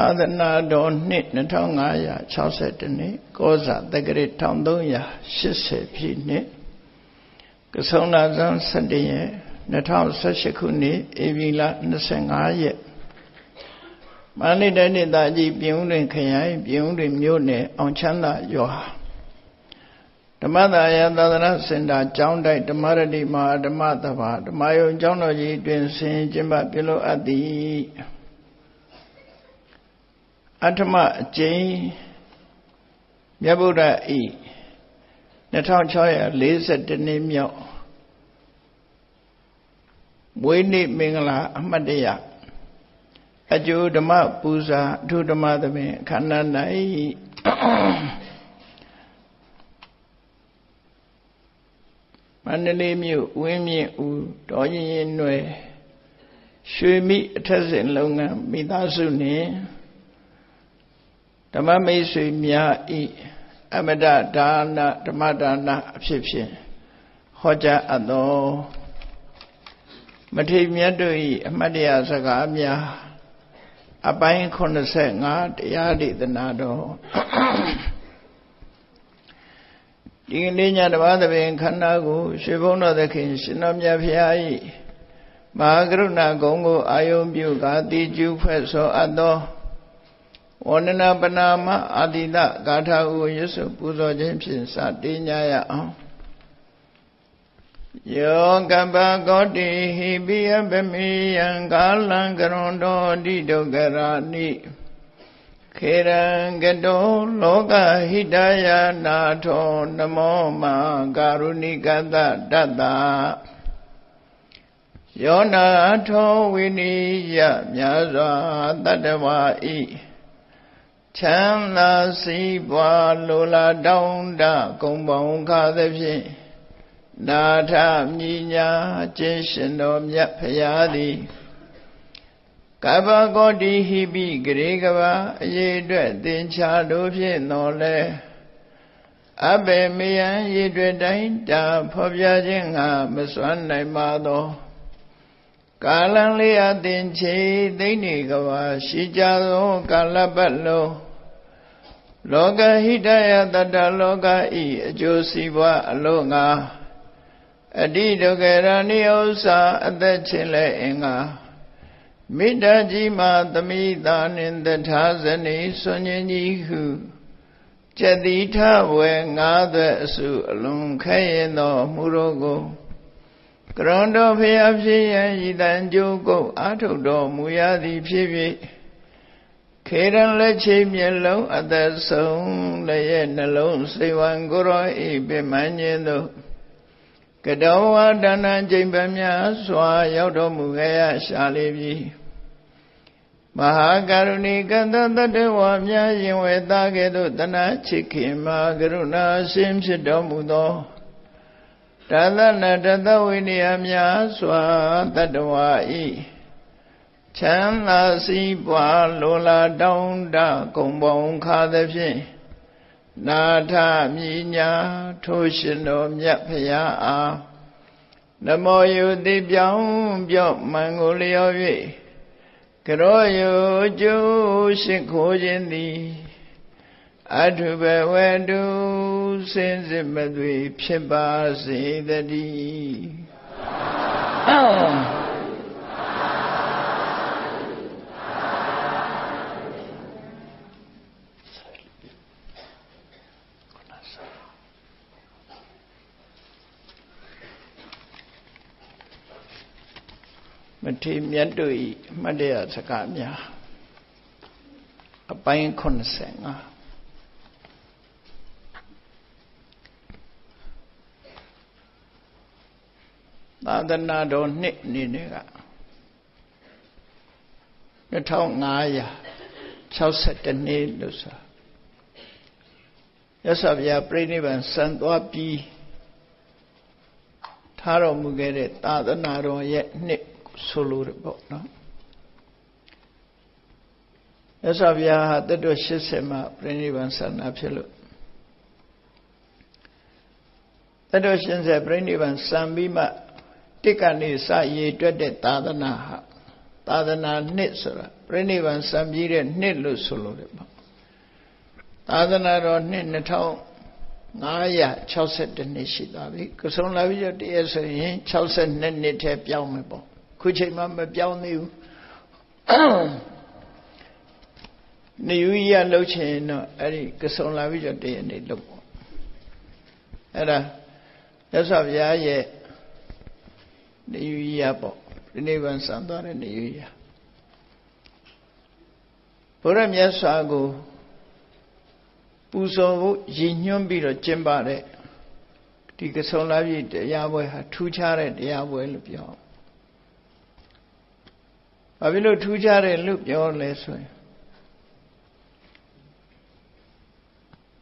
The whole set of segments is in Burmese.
အာသနာတော်နှစ်2562နှစ်ကောဇာတက္ကရာ1380ပြည့်နှစ်ကဆုံနာဇန်7ရက်2018ခုနှစ်ဧပြီလ25ရက်မန္တလေးတိုင်းဒေသကြီးပြည်ဦးတွင်ခရိုင်ပြည်ဦးတွင်မြို့နယ်အောင်ချမ်းသာရွာဓမ္မသာယသာသနာစင်တာကျောင်းတိုက်ဓမ္မရတိမဟာဓမ္မသဘာဓမ္မယုံကျောင်းတော်ကြီးတွင်ဆင်ကျင်းပပြုလုပ်အပ်သည် အထမအကျိန်မြတ်ဗုဒ္ဓဤ2642နှစ်မြောက်မွေးနေ့မင်္ဂလာအမှတ်တရအကျိုးဓမ္မပူဇာအထုဓမ္မသဘင်ခန္ဓာ၌မန္တလေးမြို့ဝင်းမြင့်ဦးတော်ရင်ရင်နွယ်ရွှေမိအထက်စဉ်လုပ်ငန်းမိသားစုနှင့် ဓမ္မမိတ်ဆွေများဤအမတဒါနဓမ္မဒါနအဖြစ်ဖြင့်ဟောကြားအပ်သောမထေမြတ်တို့၏အမတ်တရားစကားများအပိုင်း85တရားဒေသနာတော်ဒီကနေ့ညတပါးသဘင်ခန္ဓာကိုရွှေဘုံတော်သခင်ရှင်တော်မြတ်ဖရာ၏မဟာကရုဏာဂုံကိုအာယုံပြုကာတိကျူဖွဲ့ဆိုအပ်သော ဝန္ဒနာပနာမအာတိတဂါထာကိုရွတ်ဆိုပူဇော်ခြင်းဖြင့်စတင်ကြရအောင်ယောကပကောတိဟိပိယပမေယံကာလံကရွန်တော်တိဒုက္ခရာနိခေရံကတောလောကဟိတယနာထောနမောမကာရုဏိကတတတ္တယောနာထောဝိနိယမြတ်စွာတတ္တဝါဤ ချမ်းသာစီးပွားလိုလားတောင်းတကုံပေါင်းခါသဖြင့်နာထမြညာကျင့်ရှင်တော်မြတ်ဖရာသည်ကဗ္ဗကောတိဟိပိဂရေကဘာအရေးအတွက်သင်္ချာတို့ဖြင့်တော်လဲအဘေမယံရည်တွေ့တိုင်းတာဖော်ပြခြင်းငါမစွမ်းနိုင်ပါသော ကာလံလေးအသင်ချေသိနေကဘာရှိကြသောကာလပတ်လုံးလောကဟိတယတတလောကဤအကျိုးစီးပွားအလို့ငါအတိဒုက္ခရဏိဥ္စာအသက်ချင်းလဲအင်္ဂါမိတ္တကြီးမှာသမိတာနှင့်တထာဇနီဆွန်ញင်းကြီးဟုကျက်တိထဝဲငါးသက်အစုအလုံးခဲရင်သောမူရောကို ကရွန်တော်ဖျားဖြစ်ရန်ဤတန်ကြိုးကုတ်အာထုတ်တော်မူရသည်ဖြစ်ဖြစ်ခေရန်လက်ချိမျက်လုံးအသက်ဆုံးလည်းရဲ့နှလုံးစိတ်ဝံကိုရောဤပြမန်းခြင်းသို့ကတောဝဒနာကျိန်ပများစွာရောက်တော်မူခဲ့ရရှာလေပြီမဟာကရုဏီကတတတဝါများရင်ဝေသားကဲ့သို့တနာချစ်ခင်မှာကရုဏာရှင်ဖြစ်တော်မူသော တသနာတသဝိနည်းများစွာတတဝါဤချမ်းသာစီးပွားလိုလားတောင်းတကုံပေါင်းခါသဖြင့်နာထမြညာထိုးရှင်တော်မြတ်ဖရာအားနမောယုတိပြောင်းပြော့မံကိုလျော်၍ကရောယုကျိုးရှိခိုးခြင်းသည် အထုဘဝတုစင်စစ်မသွေဖြစ်ပါစေတည်းမထေမြတ်တို့ဤအမှတ်တရစကားများအပိုင်း85 သာသနာတော်နှစ်အနေနဲ့က2562နှစ်လို့ဆိုရသဗျာပြိဋိဘံစံသွားပြီးထားတော်မူခဲ့တဲ့သာသနာတော်ရဲ့နှစ်ဆိုလိုတယ်ပေါ့နော်ရသော်ဗျာဟာတက်တော်80မှာပြိဋိဘံဆန္ဒဖြစ်လို့တက်တော်80ပြိဋိဘံစံပြီးမှ တစ်ကနေစရည်တွက်တဲ့သာသနာဟာသာသနာနှစ်ဆိုတာပြပြိဋိဘံစံပြီးတဲ့နှစ်လို့ဆိုလို့တယ်ပေါ့သာသနာတော်နှစ်2562နှစ်ရှိသွားပြီကဆုံလာပြီးတော့တည်းဆိုရင်62နှစ်ထဲပြောင်းမယ်ပေါ့ခုချိန်မှမပြောင်းသေးဘူးနေယူရလှုပ်ချင်တော့အဲ့ဒီကဆုံလာပြီးတော့တည်းနေလှုပ်ပေါ့အဲ့ဒါမြတ်စွာဘုရားရဲ့ နေယူရပေါ့ဒီနိဗ္ဗာန်ဆံသွားတဲ့နေယူရဘုရားမြတ်စွာကိုပူဇော်ဖို့ရည်ညွှန်းပြီးတော့ကျင့်ပတဲ့ဒီကဆုံလာပြီတရားပွဲဟာထူးခြားတဲ့တရားပွဲလို့ပြောဘာဖြစ်လို့ထူးခြားတယ်လို့ပြောလဲဆိုရင်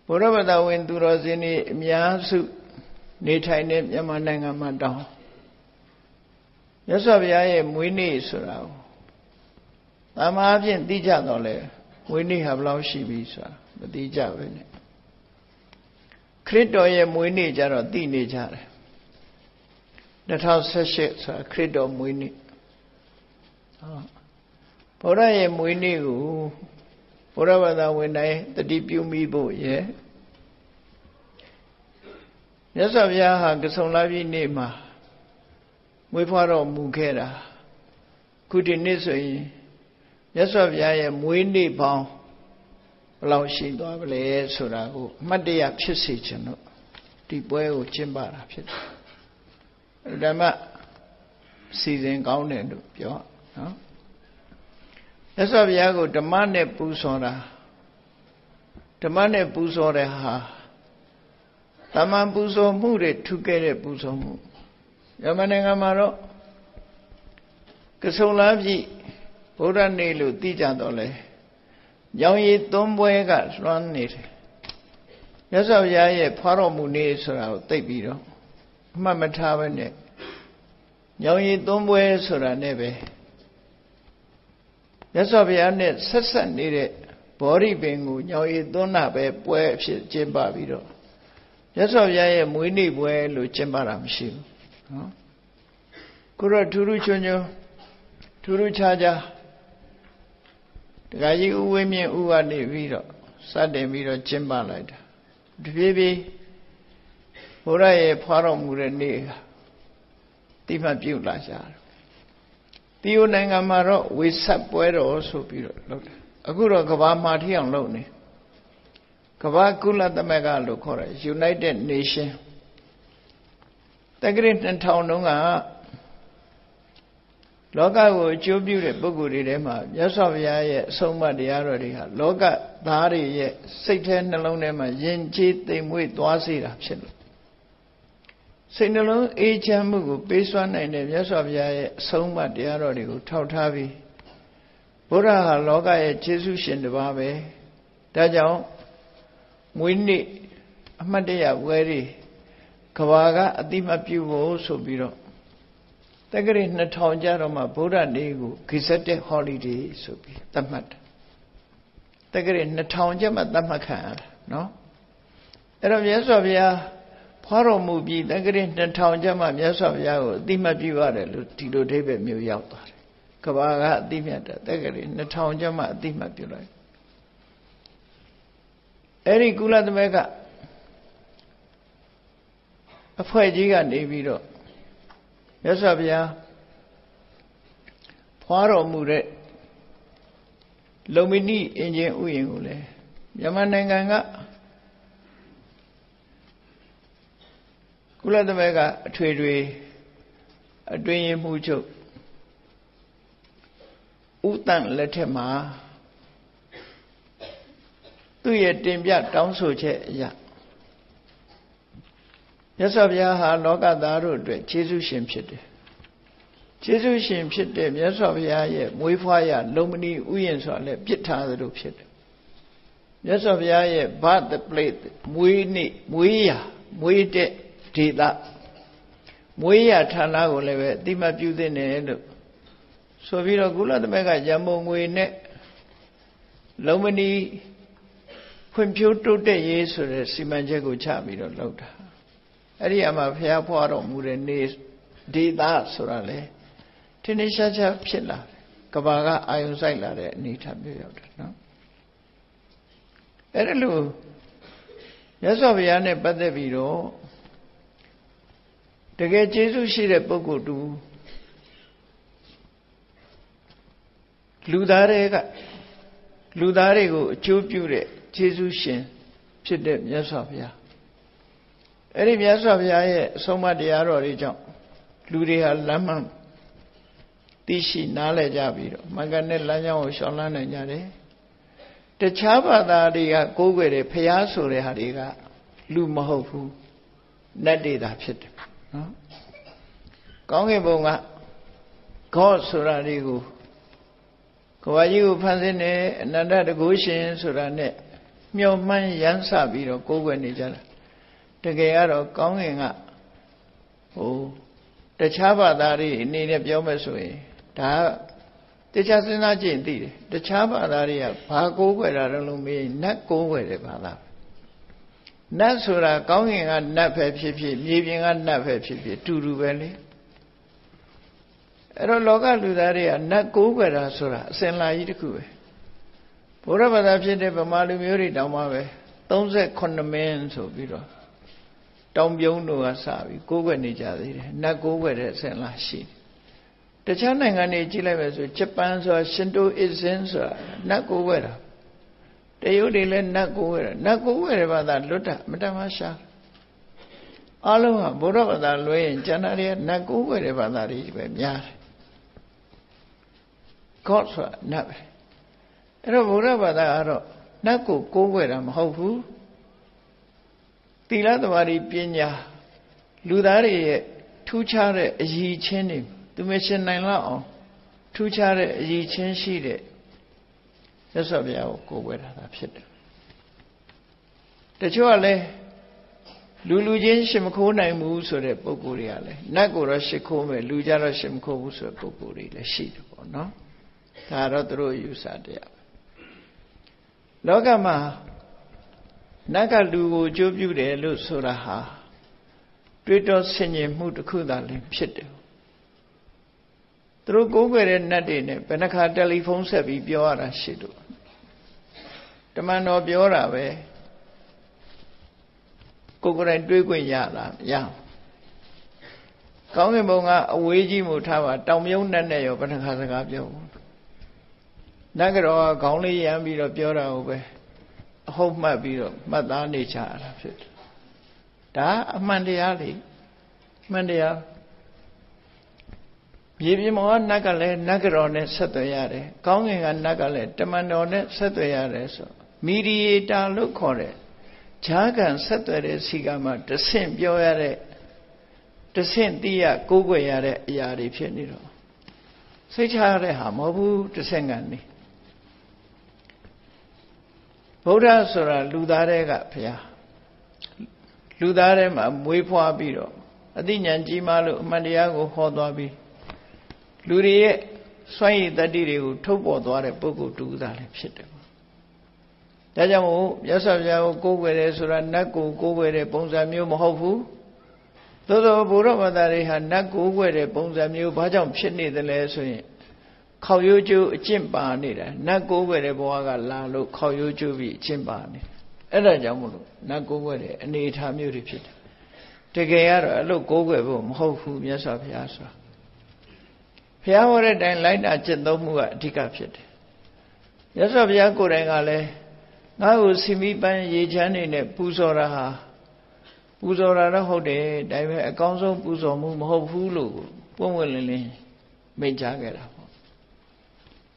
ဘုရားဗဒဝင်သူတော်စင်တွေအများစုနေထိုင်တဲ့မြန်မာနိုင်ငံမှာတောင်း မြတ်စွာဘုရားရဲ့မွေးနေ့ဆိုတာကိုတမားဖြင့်သိကြတော့လေမွေးနေ့ဟာဘယ်လောက်ရှိပြီဆိုတာမသိကြပဲနဲ့ခရစ်တော်ရဲ့မွေးနေ့ကြတော့သိနေကြတယ်2018ဆိုတာခရစ်တော်မွေးနေ့ဟောဘုရားရဲ့မွေးနေ့ကိုဘုရားဘာသာဝင်တိုင်းတတိပြုမိဖို့ရဲ့မြတ်စွာဘုရားဟာကဆုံလာပြီနေ့မှာ မွေးဖွားတော်မူခဲ့တာခုဒီနေ့ဆိုရင်မြတ်စွာဘုရားရဲ့မွေးနေ့ပေါင်းဘယ်လောက်ရှိသွားပလဲဆိုတာကိုအမှတ်တရဖြစ်စေခြင်းလို့ဒီပွဲကိုကျင်းပတာဖြစ်တယ်ဓမ္မစီစဉ်ကောင်းတယ်လို့ပြောနော်မြတ်စွာဘုရားကိုဓမ္မနဲ့ပူဇော်တာဓမ္မနဲ့ပူဇော်တဲ့ဟာတမန်ပူဇော်မှုတွေထူခဲ့တဲ့ပူဇော်မှု မြန်မာနိုင်ငံမှာတော့ကဆုံလားပြီဗုဒ္ဓနေ့လို့သိကြတော့လေညောင်ရည်သွန်းပွဲကလွှမ်းနေတယ်မြတ်စွာဘုရားရဲ့ဖွားတော်မူနေ့ဆိုတာကိုသိပြီးတော့အမှတ်မထားဘဲနဲ့ညောင်ရည်သွန်းပွဲဆိုတာနဲ့ပဲမြတ်စွာဘုရားနဲ့ဆက်ဆက်နေတဲ့ဘောဓိပင်ကိုညောင်ရည်သွန်းတာပဲပွဲအဖြစ်ကျင်းပပြီးတော့မြတ်စွာဘုရားရဲ့မွေးနေ့ပွဲလို့ကျင်းပတာမရှိဘူး နော်ခုတော့ထူးထူးချွန်းချွန်းထူးထူးခြားခြားဒကာကြီးဥဝင်းမြင့်ဥကနေပြီးတော့စတင်ပြီးတော့ကျင်းပလိုက်တာတပြေးပြေးဘုရားရဲ့ဖွာတော်မူတဲ့နေ့ကတိမှတ်ပြုလာကြတယ်တီယိုနိုင်ငံမှာတော့ဝေဆက်ပွဲတော်ဆိုပြီးတော့လုပ်တယ်အခုတော့ကဘာမှာထီအောင်လုပ်နေကဘာကုလသမဂ္ဂလို့ခေါ်တယ် United Nation တက္ကရာ2000တုန်းကလောကကိုအကျိုးပြုတဲ့ပုဂ္ဂိုလ်တွေထဲမှာမြတ်စွာဘုရားရဲ့အဆုံးအမတရားတော်တွေဟာလောကသားတွေရဲ့စိတ်ထဲနှလုံးထဲမှာယဉ်ကျေးသိမ်မွေ့သွားစေတာဖြစ်လို့စိတ်နှလုံးအေးချမ်းမှုကိုပေးစွမ်းနိုင်တဲ့မြတ်စွာဘုရားရဲ့အဆုံးအမတရားတော်တွေကိုထောက်ထားပြီးဘုရားဟာလောကရဲ့ခြေဆုရှင်တစ်ပါးပဲဒါကြောင့်မွေးနေ့အမှတ်တရဝဲတွေ ကဘာကအတိမပြုဖို့ဆိုပြီးတော့တက္ကရာ2000ကျတော့မှဗုဒ္ဓနေ့ကိုဂိစက်တဲ့ holiday ဆိုပြီးသတ်မှတ်တယ်တက္ကရာ2000ကျမှသတ်မှတ်ခံရတာနော်အဲ့တော့မြတ်စွာဘုရားဖွားတော်မူပြီးတက္ကရာ2000ကျမှမြတ်စွာဘုရားကိုအတိမတ်ပြုရတယ်လို့ဒီလိုအဓိပ္ပာယ်မျိုးရောက်သွားတယ်ကဘာကအတိမြတ်တယ်တက္ကရာ2000ကျမှအတိမတ်ပြုလိုက်အဲ့ဒီကုလသမဂ္ဂ အဖွဲ့ကြီးကနေပြီးတော့မြတ်စွာဘုရားဖွာတော်မူတဲ့လုံမဏိအင်ဂျင်ဥယျာဉ်ကိုလည်းမြန်မာနိုင်ငံကကုလသမဂ္ဂအထွေထွေအတွင်းရင်မှုချုပ်ဥတန့်လက်ထက်မှာသူ့ရဲ့တင်ပြတောင်းဆိုချက်အရာ မြတ်စွာဘုရားဟာလောကသားတို့အတွက်ခြေဆုရှင်ဖြစ်တယ်ခြေဆုရှင်ဖြစ်တဲ့မြတ်စွာဘုရားရဲ့မွေးဖွားရလုံမဏီဥယျာဉ်ဆိုတာလည်းပြစ်ထားသလိုဖြစ်တယ်မြတ်စွာဘုရားရဲ့ birth place မွေးနေ့မွေးရမွေးတဲ့ဒေသမွေးရဌာနကိုလည်းပဲအတိမတ်ပြုသင့်တယ်လို့ဆိုပြီးတော့ကုလသမဂ္ဂရံပုံငွေနဲ့လုံမဏီဖွံ့ဖြိုးတိုးတက်ရေးဆိုတဲ့စီမံချက်ကိုချပြီးတော့လုပ်တာ အဲ့ဒီအမှာဘုရားဖွားတော်မူတဲ့နေ့ဒေသဆိုတာလေထင်းထင်းရှားရှားဖြစ်လာတယ်ကဘာကအာယုံဆိုင်လာတဲ့အနေထားမျိုးရောက်တယ်နော်အဲ့ဒါလို့မြတ်စွာဘုရားနဲ့ပတ်သက်ပြီးတော့တကယ်ကျေးဇူးရှိတဲ့ပုဂ္ဂိုလ်တူလူသားတွေကလူသားတွေကိုအကျိုးပြုတဲ့ကျေးဇူးရှင် ဖြစ်တဲ့မြတ်စွာဘုရား အဲ့ဒီမြတ်စွာဘုရားရဲ့အဆုံးအမတရားတော်တွေကြောင့်လူတွေဟာလမ်းမှန်သိရှိနားလည်ကြပြီးတော့မင်္ဂနဲ့လမ်းကြောင်းကိုရှောင်လန်းနိုင်ကြတယ်တခြားဘာသာတွေကကိုးကွယ်တယ်ဖျားဆိုတဲ့ဟာတွေကလူမဟုတ်ဘူးနတ်တွေသာဖြစ်တယ်နော်ကောင်းကင်ဘုံကခောဆိုတာတွေကိုကဘာကြီးကိုဖန်ဆင်းတယ်အနန္တတကုရှင်ဆိုတာနဲ့မျောမှန်းရမ်းစပြီးတော့ကိုးကွယ်နေကြတာ တကယ်ကတော့ကောင်းကင်ကဟိုတခြားဘာသာတွေအနေနဲ့ပြောမယ်ဆိုရင်ဒါတခြားစဉ်းစားကြည့်ရင်သိတယ်တခြားဘာသာတွေကဘာကိုးကွယ်တာလို့မေးရင်နတ်ကိုးကွယ်တယ်ဘာသာနတ်ဆိုတာကောင်းကင်ကနတ်ပဲဖြစ်ဖြစ်မြေပြင်ကနတ်ပဲဖြစ်ဖြစ်တူတူပဲလေအဲ့တော့လောကလူသားတွေကနတ်ကိုးကွယ်တာဆိုတာအစင်လာကြီးတစ်ခုပဲဘုရားဘာသာဖြစ်တဲ့ဗမာလူမျိုးတွေတောင်မှပဲ38မင်းဆိုပြီးတော့ တောင်ပြုံးတို့ကစပြီးကိုးကွယ်နေကြသေးတယ်နတ်ကိုးကွယ်တဲ့အစင်လာရှိတယ်တခြားနိုင်ငံတွေကြည့်လိုက်မယ်ဆိုဂျပန်ဆိုတာရှင်တိုအစ်ဇင်ဆိုတာနတ်ကိုးကွယ်တာတရုတ်တွေလည်းနတ်ကိုးကွယ်တာနတ်ကိုးကွယ်တဲ့ဘာသာလွတ်တာမတမရှာအလုံးကဘုရားဘာသာလွဲရင်ကျန်တာတွေကနတ်ကိုးကွယ်တဲ့ဘာသာတွေပဲများတယ် God ဆိုတာနတ်ပဲအဲ့တော့ဘုရားဘာသာကတော့နတ်ကိုကိုးကွယ်တာမဟုတ်ဘူး သီလသမာဓိပညာလူသားတွေရဲ့ထူးခြားတဲ့အရည်ချင်းတွေသူမရှင်နိုင်လောက်အောင်ထူးခြားတဲ့အရည်ချင်းရှိတဲ့ရသော်ဘုရားကိုကိုးကွယ်တာသာဖြစ်တယ်တချို့ကလည်းလူလူချင်းရှင်မခိုးနိုင်ဘူးဆိုတဲ့ပုံကိုယ်တွေကလည်းနတ်ကိုတော့ရှ िख ိုးမယ်လူကြတော့ရှင်မခိုးဘူးဆိုတဲ့ပုံကိုယ်တွေလည်းရှိတယ်ပေါ့နော်ဒါတော့သူတို့ယူဆတရားလောကမှာ နတ်ကလူကိုအကျိုးပြုတယ်လို့ဆိုတာဟာတွေးတောဆင်ញင်မှုတစ်ခုသာလင်ဖြစ်တယ်သူတို့ကိုးကွယ်တဲ့နတ်တွေနဲ့ဘယ်နှခါတယ်လီဖုန်းဆက်ပြီးပြောရတာရှိလို့တမန်တော်ပြောတာပဲကိုယ်ကိုယ်တိုင်တွေးခွင့်ရလားရကောင်းကင်ဘုံကအဝေးကြီးမှုထားပါတောင်မြုံနဲ့နဲ့ရောဘယ်နှခါစကားပြောဘူးနတ်ကတော့ခေါင်းလေးရမ်းပြီးတော့ပြောတာဟုတ်ပဲ အဟုတ်မှတ်ပြီးတော့မှတ်သားနေချရတာဖြစ်တယ်ဒါအမှန်တရားလေမှန်တရားမြေပြင်မှာနတ်ကလည်းနတ်ကြော်နဲ့ဆက်သွယ်ရတယ်ကောင်းကင်ကနတ်ကလည်းတမန်တော်နဲ့ဆက်သွယ်ရတယ်ဆိုမီဒီယေတာလို့ခေါ်တဲ့ဈာကန်ဆက်သွယ်တဲ့စီကမှတဆင့်ပြောရတဲ့တဆင့်သိရကိုးကွယ်ရတဲ့အရာတွေဖြစ်နေတော့စိတ်ချရတဲ့ဟာမဟုတ်ဘူးတဆင့်ကနေ ဗုဒ္ဓဆိုတာလူသားတွေကဘုရားလူသားထဲမှာမွေးဖွားပြီးတော့အသိဉာဏ်ကြီးမားလို့အမှန်တရားကိုဟောသွားပြီးလူတွေရဲ့စွန့်ရည်တတ္တိတွေကိုထုတ်ပေါ်သွားတဲ့ပုဂ္ဂိုလ်တူသားလည်းဖြစ်တယ်။ဒါကြောင့်မို့မြတ်စွာဘုရားကိုကိုးကွယ်တယ်ဆိုတာနတ်ကိုကိုးကွယ်တဲ့ပုံစံမျိုးမဟုတ်ဘူး။သို့သောဘုရားဘာသာတွေဟာနတ်ကိုးကွယ်တဲ့ပုံစံမျိုးဘာကြောင့်ဖြစ်နေသလဲဆိုရင် ခေါရိုးကျိုးအကျင့်ပါနေတာနတ်ကိုးကွယ်တဲ့ဘဝကလာလို့ခေါရိုးကျိုးပြီးအကျင့်ပါနေအဲ့ဒါကြောင့်မလို့နတ်ကိုးကွယ်တဲ့အနေအထားမျိုးတွေဖြစ်တယ်တကယ်ကတော့အဲ့လိုကိုးကွယ်ဖို့မဟုတ်ဘူးမြတ်စွာဘုရားဆိုတာဘုရားဟောတဲ့တိုင်လိုက်တာကျင့်သုံးမှုကအဓိကဖြစ်တယ်မြတ်စွာဘုရားကိုယ်တိုင်ကလည်းငါ့ကိုစီမီပန်းရေချမ်းနေနဲ့ပူဇော်တာဟာပူဇော်တာတော့ဟုတ်တယ်ဒါပေမဲ့အကောင်းဆုံးပူဇော်မှုမဟုတ်ဘူးလို့ပွင့်ပွင့်လင်းလင်းမိန့်ကြားခဲ့တာ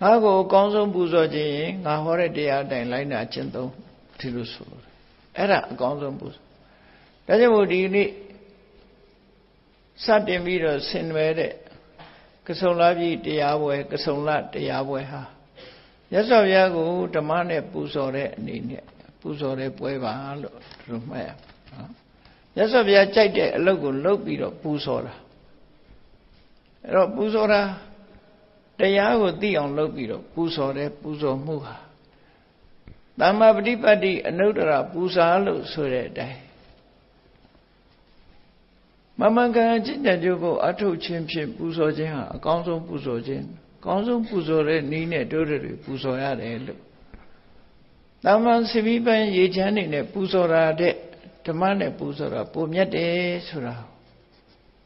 ငါကိုအကောင်းဆုံးပူဇော်ခြင်းရင်ငါဟောတဲ့တရားတိုင်လိုက်နာကျင့်သုံးဒီလိုဆိုလို့အဲ့ဒါအကောင်းဆုံးပူဇော်ဒါကြောင့်မို့ဒီနေ့စတင်ပြီးတော့ဆင်နွယ်တဲ့ကဆုံလာပြီတရားပွဲကဆုံလတရားပွဲဟာရသော်ဘုရားကိုဓမ္မနဲ့ပူဇော်တဲ့အနေနဲ့ပူဇော်တဲ့ပွဲပါလို့ဒီလိုမှတ်ရနော်ရသော်ဘုရားကြိုက်တဲ့အလုပ်ကိုလုပ်ပြီးတော့ပူဇော်တာအဲ့တော့ပူဇော်တာ တရားကိုသိအောင်လုပ်ပြီးတော့ပူဇော်တယ်ပူဇော်မှုဟာသမ္မာပฏิပတ်တိအနုတ္တရပူဇာလို့ဆိုတဲ့အတိုင်းမမကန်ကျင့်ကြံကြိုးကိုအထုတ်ခြင်းဖြင့်ပူဇော်ခြင်းဟာအကောင်းဆုံးပူဇော်ခြင်းကောင်းဆုံးပူဇော်တဲ့နည်းနဲ့တို့တွေပူဇော်ရတယ်လို့တာမန်စီမီပန်းရေချမ်းနေနဲ့ပူဇော်တာတဲ့ဓမ္မနဲ့ပူဇော်တာပုံမြတ်တယ်ဆိုတာ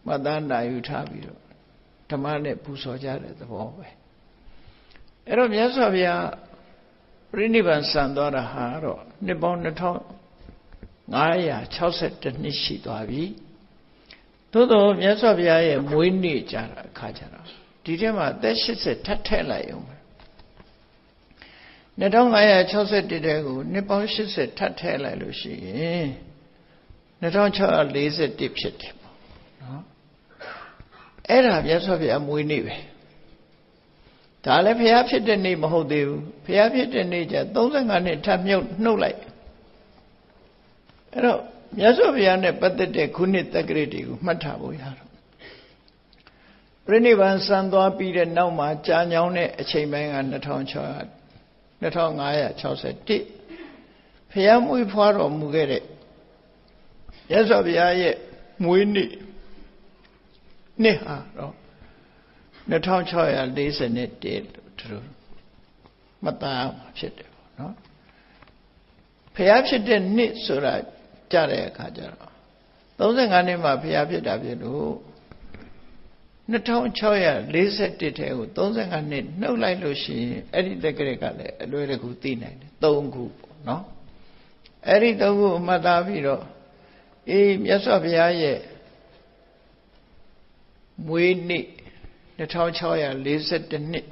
မှတ်သားနိုင်ယူထားပြီးတော့ ဓမ္မနဲ့ပူဇော်ကြတဲ့သဘောပဲအဲ့တော့မြတ်စွာဘုရားပြိဋိဘံစံသွားတာဟာတော့နှစ်ပေါင်း2562နှစ်ရှိသွားပြီသို့တော့မြတ်စွာဘုရားရဲ့မွေးနေ့ကြတာအခါကြတော့ဒီထဲမှာအသက်80ထပ်ထည့်လိုက်အောင်2561တဲကိုနှစ်ပေါင်း80ထပ်ထည့်လိုက်လို့ရှိရင်2641ဖြစ်တယ်ပေါ့နော် အဲ့ဒါမြတ်စွာဘုရားမွေးနေ့ပဲဒါလည်းဘုရားဖြစ်တဲ့နေ့မဟုတ်သေးဘူးဘုရားဖြစ်တဲ့နေ့ကျ35နှစ်ထပ်မြုပ်နှုတ်လိုက်အဲ့တော့မြတ်စွာဘုရားနဲ့ပတ်သက်တဲ့ခုနှစ်တက္ကရာတွေကိုမှတ်ထားဖို့ရတော့ပြိဋိဘံစံသွားပြီးတဲ့နောက်မှာကြာညောင်းတဲ့အချိန်ပိုင်းက2600 2561ဖျားမွေးဖွားတော်မူခဲ့တဲ့ရသော်ဘုရားရဲ့မွေးနေ့ နှစ်ဟာတော့2641လို့သူတို့မသားဖြစ်တယ်ပေါ့နော်ဖျားဖြစ်တဲ့နှစ်ဆိုတာကြတဲ့အခါကျတော့35နှစ်မှာဖျားဖြစ်တာဖြစ်လို့2641ထဲကို35နှစ်နှုတ်လိုက်လို့ရှိရင်အဲ့ဒီတက္ကရကလည်းအလွယ်တကူသိနိုင်တယ်3ခုပေါ့နော်အဲ့ဒီ3ခုမှတ်သားပြီးတော့အေးမြတ်စွာဘုရားရဲ့ မွေးနေ့2642နှစ်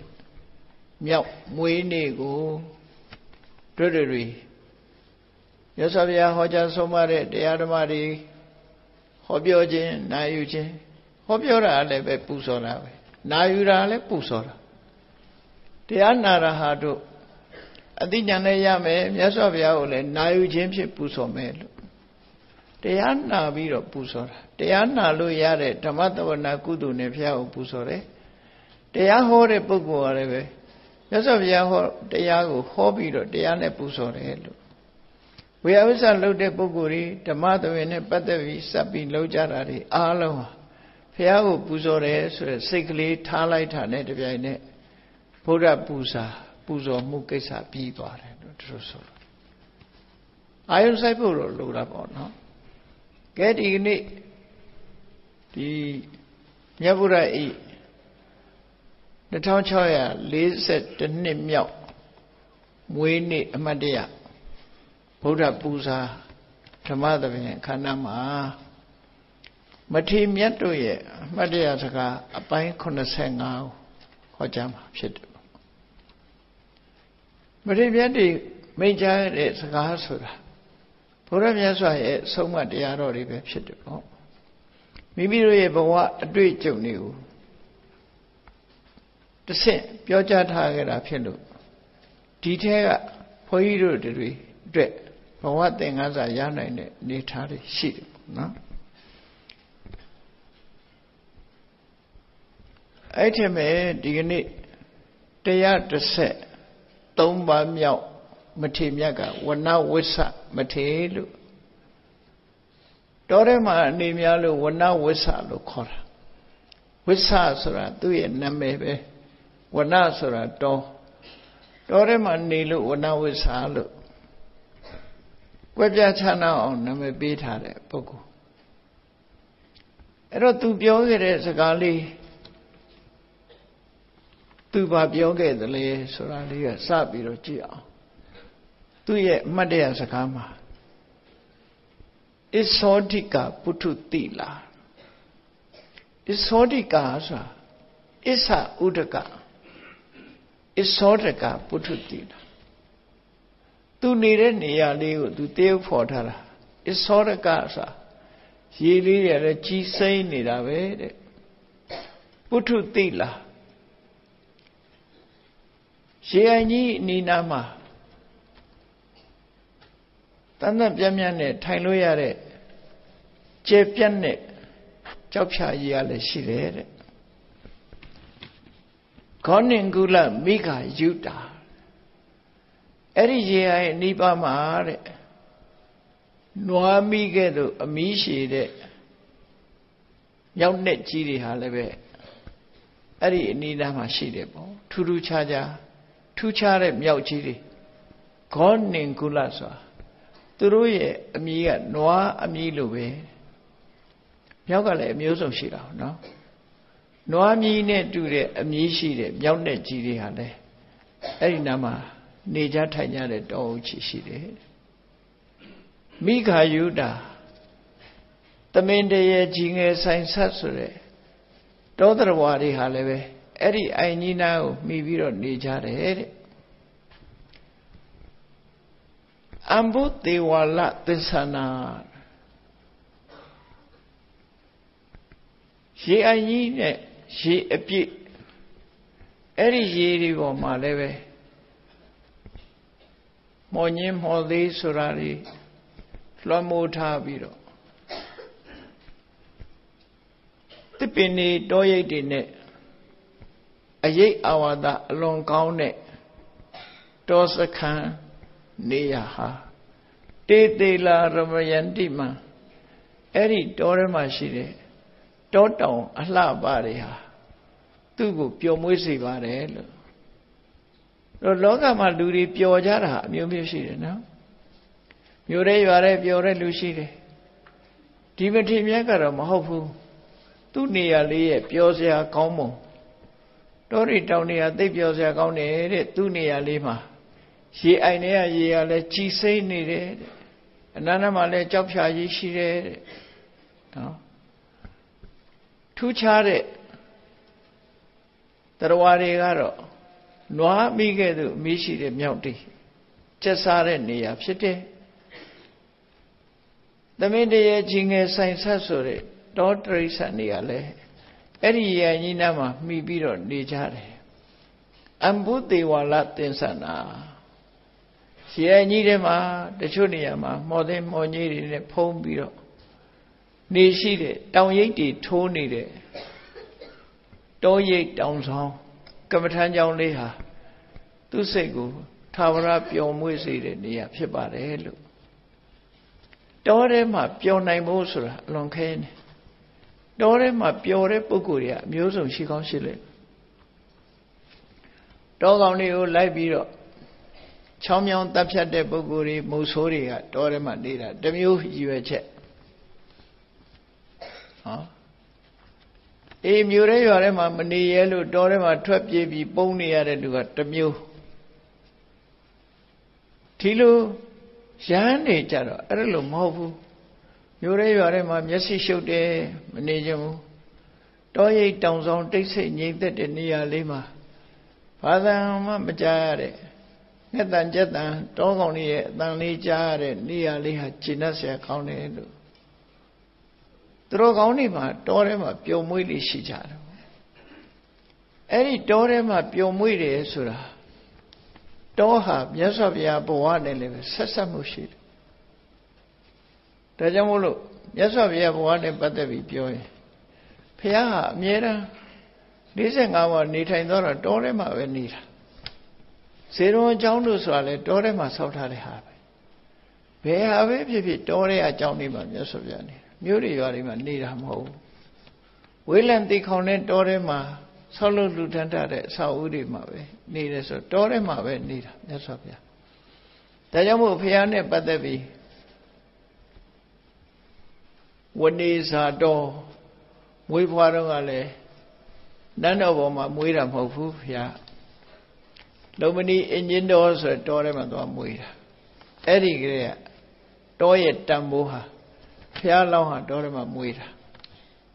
မြောက်မွေးနေ့ကိုတွေ့တွေ့တွေမြတ်စွာဘုရားဟောကြားဆုံးမတဲ့တရားဓမ္မတွေဟောပြောခြင်းနာယူခြင်းဟောပြောတာလည်းပဲပူဇော်တာပဲနာယူတာလည်းပူဇော်တာတရားနာရဟာတို့အတိညာနဲ့ရမယ်မြတ်စွာဘုရားကိုလည်းနာယူခြင်းဖြင့်ပူဇော်မယ်လို့ တရားနာပြီးတော့ပူဇော်တာတရားနာလို့ရတဲ့ဓမ္မတဝနာကုသိုလ်နဲ့ဘုရားကိုပူဇော်တယ်တရားဟောတဲ့ပုဂ္ဂိုလ်ကလည်းပဲမြတ်စွာဘုရားဟောတရားကိုဟောပြီးတော့တရားနဲ့ပူဇော်တယ်လို့ဝိယဝိဆလှုပ်တဲ့ပုဂ္ဂိုလ်တွေဓမ္မသဘင်နဲ့ပတ်သက်ပြီးစပ်ပြီးလှုပ်ကြတာတွေအားလုံးဟာဖះကိုပူဇော်တယ်ဆိုရယ်စိတ်ကလေးထားလိုက်တာနဲ့တပြိုင်နက်ဘုရားပူဇာပူဇော်မှုကိစ္စပြီးသွားတယ်လို့သူတို့ဆိုလို့အာယုဆိုင်ဖို့တော့လိုတာပေါ့နော် ကဲဒီကနေ့ဒီမြတ်ဗုဒ္ဓဤ2642နှစ်မြောက်မွေးနေ့အမတ်တရဗုဒ္ဓပူဇာဓမ္မသဘင်ခန္ဓာမှာမထေမြတ်တို့ရဲ့အမှတ်တရစကားအပိုင်း85ဟောကြားမှာဖြစ်တယ်မထေမြတ်တွေမိန့်ကြားတဲ့စကားဆိုတာ ဘုရားမြတ်စွာရဲ့ဆုံးမတရားတော်တွေပဲဖြစ်တယ်ပေါ့မိမိတို့ရဲ့ဘဝအတွေ့အကြုံတွေကိုတဆင့်ပြောကြားထားခဲ့တာဖြစ်လို့ဒီထဲကဘုန်းကြီးတို့တွေအတွက်ဘဝသင်္ကန်းစာရနိုင်တဲ့အနေထားတွေရှိတယ်ပေါ့နော်အဲ့ထက်မဲ့ဒီကနေ့133ပါးမြောက် မထေမြတ်ကဝဏဝိဆမထေလို့တောထဲမှာအနေများလို့ဝဏဝိဆလို့ခေါ်တာဝိဆဆိုတာသူ့ရဲ့နာမည်ပဲဝဏဆိုတာတောတောထဲမှာနေလို့ဝဏဝိဆလို့ကွဲပြားခြားနာအောင်နာမည်ပေးထားတဲ့ပုဂ္ဂိုလ်အဲ့တော့သူပြောခဲ့တဲ့စကားလေးသူဘာပြောခဲ့သလဲဆိုတာလေးကစပြီးတော့ကြည့်အောင် သူ့ရဲ့အမှတ်တရစကားမှာဣသောတိကပုထုတိလာဣသောတိကဆိုတာဣသဥဒကဣသောတကပုထုတိလာသူနေတဲ့နေရာလေးကိုသူတည်ဖော်ထားတာဣသောတကဆိုတာရေလေးတွေလည်းကြီးစိမ့်နေတာပဲတဲ့ပုထုတိလာရေအိုင်ကြီးအနီးနားမှာ တန်တန်ပြန့်ပြန့်နဲ့ထိုင်လို့ရတဲ့ကျေပြတ်နဲ့ကြောက်ဖြာကြီးရလည်းရှိတယ်တဲ့ခေါနင်ကုလမိခာယုတာအဲ့ဒီရေအိုင်အနီးပါးမှာတဲ့နွားမိခဲ့သို့အမီးရှည်တဲ့ရောက်တဲ့ကြီးတွေဟာလည်းပဲအဲ့ဒီအနိဒာမှာရှိတယ်ပေါ့ထူးထူးခြားခြားထူးခြားတဲ့မြောက်ကြီးတွေဂေါနင်ကုလဆိုတာ သူတို့ရဲ့အမည်ကနွားအမည်လိုပဲမြောက်ကလည်းအမျိုးစုံရှိတာနော်နွားမြည်နဲ့တူတဲ့အမည်ရှိတဲ့မြောက်နဲ့ကြီးတွေဟာလည်းအဲ့ဒီနားမှာနေကြထိုင်ကြတဲ့တောအုပ်ချီရှိတယ်မိခာယုတာသမင်တရေကြီးငယ်ဆိုင်ဆက်ဆိုတဲ့တောတရဝါတွေဟာလည်းပဲအဲ့ဒီအိုင်ကြီးနာကိုမှီပြီးတော့နေကြတယ်တဲ့ အမ္ဗုတေဝလသစ္ဆနာရေအိုင်ကြီးနဲ့ရေအပြည့်အဲ့ဒီရေတွေပေါ်မှာလည်းပဲမော်ညင်းမော်သေးဆိုတာတွေလွှမ်းမိုးထားပြီးတော့တစ်ပင်တွေတောရိပ်တွေနဲ့အရေးအဝါဒအလွန်ကောင်းတဲ့တောစခန်း နေရဟာတေသေးလာရမယန္တိမအဲ့ဒီတောထဲမှာရှိတဲ့တောတောင်အလှပါတွေဟာသူ့ကိုပျော်မွေးစေပါတယ်လို့တော့လောကမှာလူတွေပျော်ကြတာအမျိုးမျိုးရှိတယ်နော်မြို့ရဲရွာရဲပျော်တဲ့လူရှိတယ်ဒီမထေမြတ်ကတော့မဟုတ်ဘူးသူ့နေရာလေးရဲ့ပျော်စရာကောင်းမွန်တောရီတောင်နေရာသိပ်ပျော်စရာကောင်းတယ်တဲ့သူ့နေရာလေးမှာ ရေအိုင်ထဲကရေကလည်းကြည်စိမ့်နေတယ်တဲ့အနန္တမှာလည်းကြောက်ဖြာကြီးရှိတယ်တဲ့နော်ထူးခြားတဲ့တရားတွေကတော့နွားမိခဲ့သူအမိရှိတဲ့မြောက်တိကျက်စားတဲ့နေရာဖြစ်တယ်သမင်းတရေချင်းငယ်ဆိုင်ဆက်ဆိုတဲ့တောတရိษံတွေကလည်းအဲ့ဒီရန်ကြီးနားမှာမှီပြီးတော့နေကြတယ်အမ္ဗုတေဝါလသင်္ဆနာ ရန်ကြီးထဲမှာတချို့နေရာမှာမော်သိမော်ကြီးတွေနဲ့ဖုံးပြီးတော့နေရှိတဲ့တောင်ရိပ်တွေထိုးနေတဲ့တောရိပ်တောင်ဆောင်ကမ္မထမ်းကြောင်းလေးဟာသူ့စိတ်ကိုသာဝရပျော်မွေ့စေတဲ့နေရာဖြစ်ပါတယ်လို့တောထဲမှာပျော်နိုင်ဖို့ဆိုတာအလွန်ခဲနေတောထဲမှာပျော်တဲ့ပုဂ္ဂိုလ်တွေကအမျိုးစုံရှိကောင်းရှိလိမ့်တောကောင်တွေကိုလိုက်ပြီးတော့ ချောင်းမြောင်းတပ်ဖြတ်တဲ့ပုဂ္ဂိုလ်တွေမုတ်ဆိုးတွေကတောထဲမှာနေတာတမျိုးရည်ရွယ်ချက်ဟောအေးမြို့ရဲရွာထဲမှာမနေရဲလို့တောထဲမှာထွက်ပြေးပြီးပုံနေရတဲ့လူကတမျိုးဒီလိုရဟန်းနေကြတော့အဲ့လိုမဟုတ်ဘူးမြို့ရဲရွာထဲမှာမျက်စိရှုပ်တယ်မနေကြဘူးတောရိပ်တောင်ဆောင်တိတ်ဆိတ်ငြိမ်သက်တဲ့နေရာလေးမှာဘာသာမှမကြားရတဲ့ ငှက်တန်ကြက်တန်တောကောင်လေးရဲ့အတန်လေးကြားရတဲ့နေရာလေးဟာကျဉ်တ်ဆရာကောင်းတယ်လို့သူတော်ကောင်းတွေမှာတောထဲမှာပျော်မွေ့လေးရှိကြတယ်အဲ့ဒီတောထဲမှာပျော်မွေ့တယ်ဆိုတာတောဟာမြတ်စွာဘုရားဘဝနဲ့လည်းဆက်ဆက်မှုရှိတယ်ဒါကြောင့်မို့လို့မြတ်စွာဘုရားဘဝနဲ့ပတ်သက်ပြီးပြောရင်ဘုရားဟာအမြဲတမ်း45ဘဝနေထိုင်တော့တောထဲမှာပဲနေတာ ဇေရုံအကြောင်းတို့ဆိုတာလေတောထဲမှာဆောက်ထားတဲ့ဟာပဲဘယ်ဟာပဲဖြစ်ဖြစ်တောထဲအကြောင်းတွေမှာမြတ်စွာဘုရားနေမြို့တွေရွာတွေမှာနေတာမဟုတ်ဘူးဝေးလံတိခေါင်တဲ့တောထဲမှာဆောက်လုပ်လူထမ်းထားတဲ့အဆောက်အဦတွေမှာပဲနေတယ်ဆိုတောထဲမှာပဲနေတာမြတ်စွာဘုရားဒါကြောင့်မို့ဘုရားနဲ့ပတ်သက်ပြီးဝနေစာတော်မွေးဖွားတော့ကလည်းနန်းတော်ပေါ်မှာမွေးတာမဟုတ်ဘူးဘုရား လုံမနီအင်ဂျင်တော်ဆိုတောထဲမှာသွားမွေးတာအဲ့ဒီကလေးကတောရဲ့တန်ဖိုးဟာဖះလောင်းဟာတောထဲမှာမွေးတာ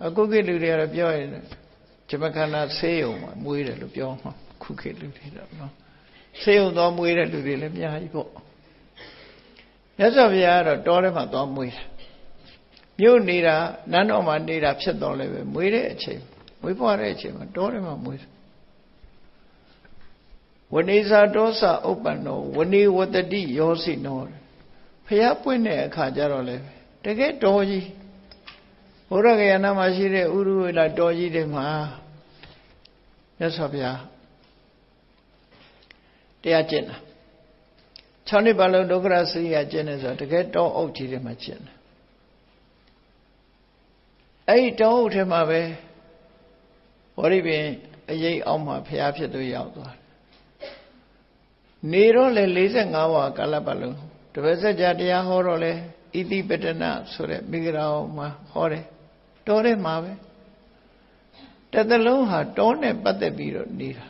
အခုခေတ်လူတွေကတော့ပြောရင်ဂျမခန္ဓာဆေးရုံမှာမွေးတယ်လို့ပြောမှာခုခေတ်လူတွေတော့နော်ဆေးရုံသွားမွေးတဲ့လူတွေလည်းအများကြီးပေါ့မြတ်စွာဘုရားကတော့တောထဲမှာသွားမွေးတာမြို့နေတာနန်းတော်မှာနေတာဖြစ်တော့လည်းပဲမွေးတဲ့အချိန်မွေးဖွားတဲ့အချိန်မှာတောထဲမှာမွေးတယ် ဝနေစာတောစဥပ္ပန္နောဝနေဝတတိယောစိနောဖះပွင့်တဲ့အခါကျတော့လေတကယ်တော်ကြီးဘုရားကယနာမှာရှိတဲ့ဥရုဝေလာတော်ကြီးတွေမှာမြတ်စွာဘုရားတရားကျင့်တာ6နှစ်ပတ်လုံးဒုက္ခရစရိယကျင့်နေဆိုတကယ်တောအုပ်ကြီးတွေမှာကျင့်တယ်အဲ့ဒီတောအုပ်ထဲမှာပဲဘောရိပင်အရေးအောက်မှာဘုရားဖြစ်သူရောက်သွားတယ် နေတော့လေ45ဝါကာလပတ်လုံးတပည့်ဆက်ကြတရားဟောတော့လေဣတိပတနာဆိုတဲ့မိဂရာမှာဟောတယ်တောထဲမှာပဲတသလုံးဟာတောနဲ့ပတ်သက်ပြီးတော့နေတာ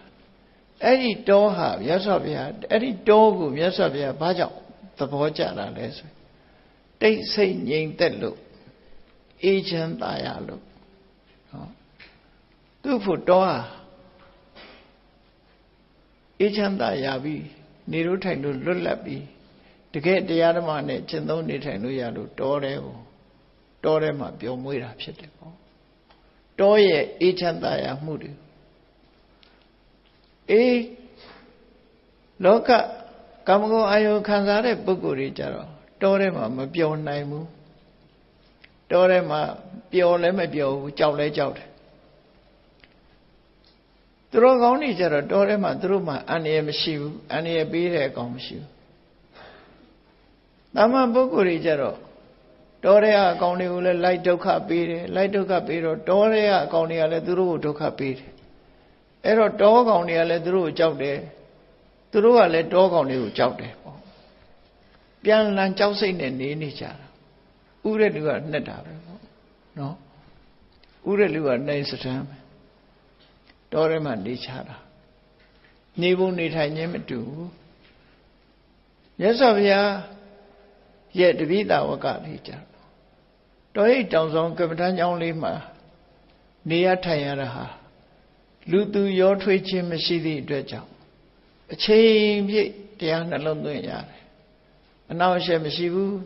အဲ့ဒီတောဟာမြတ်စွာဘုရားအဲ့ဒီတောကိုမြတ်စွာဘုရားဘာကြောင့်သဘောကျတာလဲဆိုတိတ်ဆိတ်ငြိမ်သက်လို့အေးချမ်းသာရလို့ဟောသူ့ဖို့တောဟာအေးချမ်းသာရပြီး နေလို့ထိုင်လို့လွတ်လပ်ပြီးတကယ်တရားဓမ္မနဲ့ကျင့်သုံးနေထိုင်လို့ရလို့တောတဲ့ကိုတောထဲမှာပျော်မွေးတာဖြစ်တယ်ပေါ့တောရဲ့အေးချမ်းသာရမှုတွေအေးလောကကမ္မဂုဏ်အာယုခံစားတဲ့ပုဂ္ဂိုလ်တွေကြတော့တောထဲမှာမပျော်နိုင်ဘူးတောထဲမှာပျော်လည်းမပျော်ဘူးကြောက်လည်းကြောက်တယ် သူတို့ကောင်းနေကြတော့တောထဲမှာသူတို့မှအန္တရာယ်မရှိဘူးအန္တရာယ်ပေးတဲ့အကောင်မရှိဘူးတာမန်ပုဂ္ဂိုလ်တွေကြတော့တောထဲကအကောင်တွေကိုလည်းလိုက်ဒုက္ခပေးတယ်လိုက်ဒုက္ခပေးတော့တောထဲကအကောင်တွေကလည်းသူတို့ကိုဒုက္ခပေးတယ်အဲ့တော့တောကောင်တွေကလည်းသူတို့ကိုကြောက်တယ်သူတို့ကလည်းတောကောင်တွေကိုကြောက်တယ်ပေါ့ပြန်လန်ကြောက်စိတ်နဲ့နေနေကြတာဥတဲ့လူကနှက်တာပဲပေါ့နော်ဥတဲ့လူကနိုင်စတမ်းပဲ တောထဲမှာနေချတာနေဖို့နေထိုင်ခြင်းမတူဘူးမြတ်စွာဘုရားရဲ့တပိတာဝကလေးကြတောရိပ်တောင်ဆောင်ကမ္မဋ္ဌာန်းကျောင်းလေးမှာနေရထိုင်ရတာဟာလူသူရောထွေးခြင်းမရှိသည့်အတွက်ကြောင့်အချိန်ပြည့်တရားနှလုံးသွင်းရတယ်အနောက်အရှက်မရှိဘူး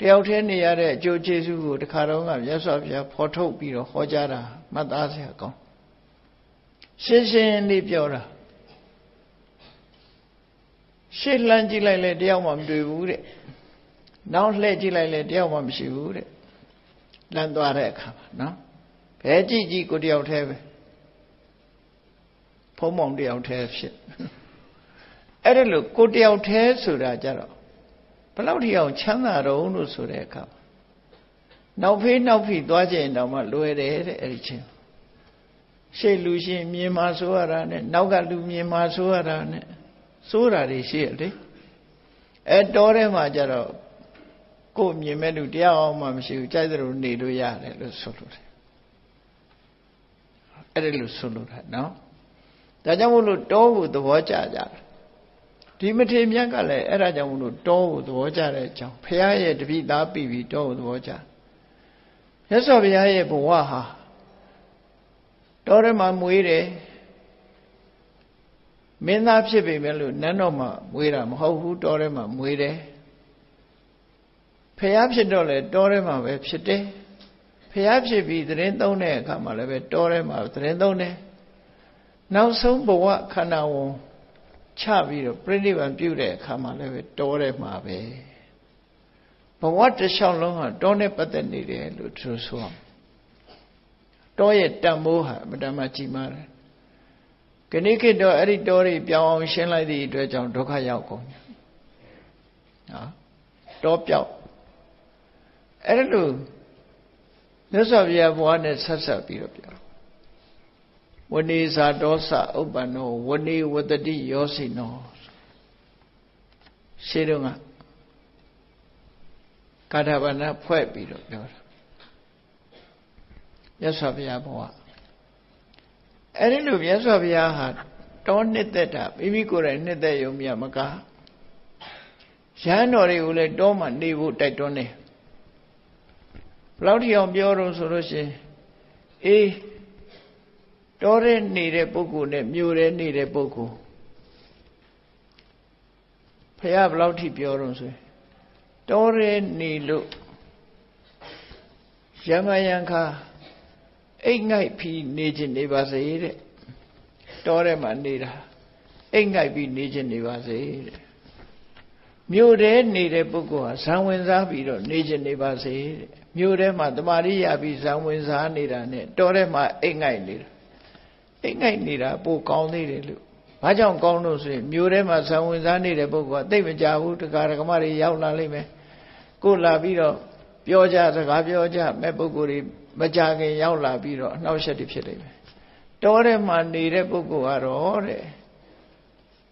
တယောက်တည်းနေရတဲ့အကျိုးကျေးဇူးကိုတခါတော့ကမြတ်စွာဘုရားဖော်ထုတ်ပြီးတော့ဟောကြားတာမှတ်သားစရာကောင်း ရှင်းရှင်းလေးပြောတာရှေ့လှမ်းကြည့်လိုက်လဲတယောက်မှမတွေ့ဘူးတဲ့နောက်လှည့်ကြည့်လိုက်လဲတယောက်မှမရှိဘူးတဲ့လမ်းသွားတဲ့အခါမှာနော်ဘယ်ကြည့်ကြည့်ကိုတယောက်တည်းပဲဖုံးမောင်တယောက်တည်းဖြစ်အဲ့ဒါလို့ကိုတယောက်တည်းဆိုတာကြတော့ဘယ်လောက်ထိအောင်ချမ်းသာတော့လို့ဆိုတဲ့အခါနောက်ဖေးနောက်ဖိသွားကြရင်တော့မှလွယ်တယ်တဲ့အဲ့ဒီချင်း ရှေ့လူရှင်မြင်မှဆိုရတာနဲ့နောက်ကလူမြင်မှဆိုရတာနဲ့စိုးတာတွေရှိရလေအဲတောထဲမှာကြတော့ကိုယ်မြင်မဲ့လူတရားအောင်မှမရှိဘူးကြိုက်သလိုနေလို့ရတယ်လို့ဆိုလို့တယ်အဲ့ဒါလို့ဆိုလို့တာနော်ဒါကြောင့်မို့လို့တောကိုသဘောကျကြတယ်ဒီမထေမြတ်ကလည်းအဲ့ဒါကြောင့်မို့လို့တောကိုသဘောကျတဲ့အကြောင်းဖះရဲ့တပိသားပြီပြီးတောကိုသဘောကျမြတ်စွာဘုရားရဲ့ဘဝဟာ တောထဲမှာမွေးတယ်မင်းသားဖြစ်ပေမဲ့လို့နန်းတော်မှာမွေးတာမဟုတ်ဘူးတောထဲမှာမွေးတယ်ဖះဖြစ်တော့လေတောထဲမှာပဲဖြစ်တယ်ဖះဖြစ်ပြီးသတင်းသုံးတဲ့အခါမှာလည်းပဲတောထဲမှာသတင်းသုံးတယ်နောက်ဆုံးဘဝခန္ဓာဝန်ချပြီးတော့ပြိဋိဘံပြုတဲ့အခါမှာလည်းပဲတောထဲမှာပဲဘဝတစ်လျှောက်လုံးဟာတောနဲ့ပတ်သက်နေတယ်လို့သူဆိုအောင် တောရဲ့တန်ဖိုးဟာအမတမကြီးမားတယ်ခဏိခေတ်တော့အဲ့ဒီတောတွေပြောင်းအောင်ရှင်းလိုက်သည့်အတွက်ကြောင့်ဒုက္ခရောက်ကုန်တယ်ဟာတောပြောက်အဲ့ဒါလို့မြတ်စွာဘုရားဘဝနဲ့ဆက်ဆက်ပြီးတော့ပြောဝနေဇာတောစဥပ္ပန္နောဝနေဝတတိယောစိနောရှင်းတော့ကကာထဘာနာဖွဲ့ပြီးတော့ပြောတာ မြတ်စွာဘုရားဘဝအဲ့ဒီလိုမြတ်စွာဘုရားဟာတောနှစ်သက်တာမိမိကိုယ်တိုင်နှစ်သက်ယုံမြမကရဟန်းတော်တွေကိုလည်းတောမှာနေဖို့တိုက်တွန်းတယ်ဘလောက်ထိအောင်ပြောတော့ဆိုလို့ရှိရင်အေးတောထဲနေတဲ့ပုဂ္ဂိုလ်နဲ့မြို့ထဲနေတဲ့ပုဂ္ဂိုလ်ဖះဘလောက်ထိပြောတော့ဆိုရင်တောထဲနေလို့ယမယံခါ အိတ်ငိုက်ပြီးနေခြင်းနေပါစေတဲ့တောထဲမှာနေတာအိတ်ငိုက်ပြီးနေခြင်းနေပါစေတဲ့မြို့ထဲနေတဲ့ပုဂ္ဂိုလ်ဟာဇံဝင်စားပြီးတော့နေခြင်းနေပါစေတဲ့မြို့ထဲမှာတမာရိရပြီးဇံဝင်စားနေတာနဲ့တောထဲမှာအိတ်ငိုက်နေတာအိတ်ငိုက်နေတာပိုကောင်းသေးတယ်လို့ဘာကြောင့်ကောင်းလို့ဆိုရင်မြို့ထဲမှာဇံဝင်စားနေတဲ့ပုဂ္ဂိုလ်ကသိမကြဘူးတက္ကရာကမတွေရောက်လာလိမ့်မယ်ကိုလာပြီးတော့ပြောကြစကားပြောကြမဲ့ပုဂ္ဂိုလ်တွေ မကြခင်ရောက်လာပြီးတော့အနှောက်အယှက်တွေဖြစ်နေတယ်တောထဲမှာနေတဲ့ပုဂ္ဂိုလ်ကတော့တဲ့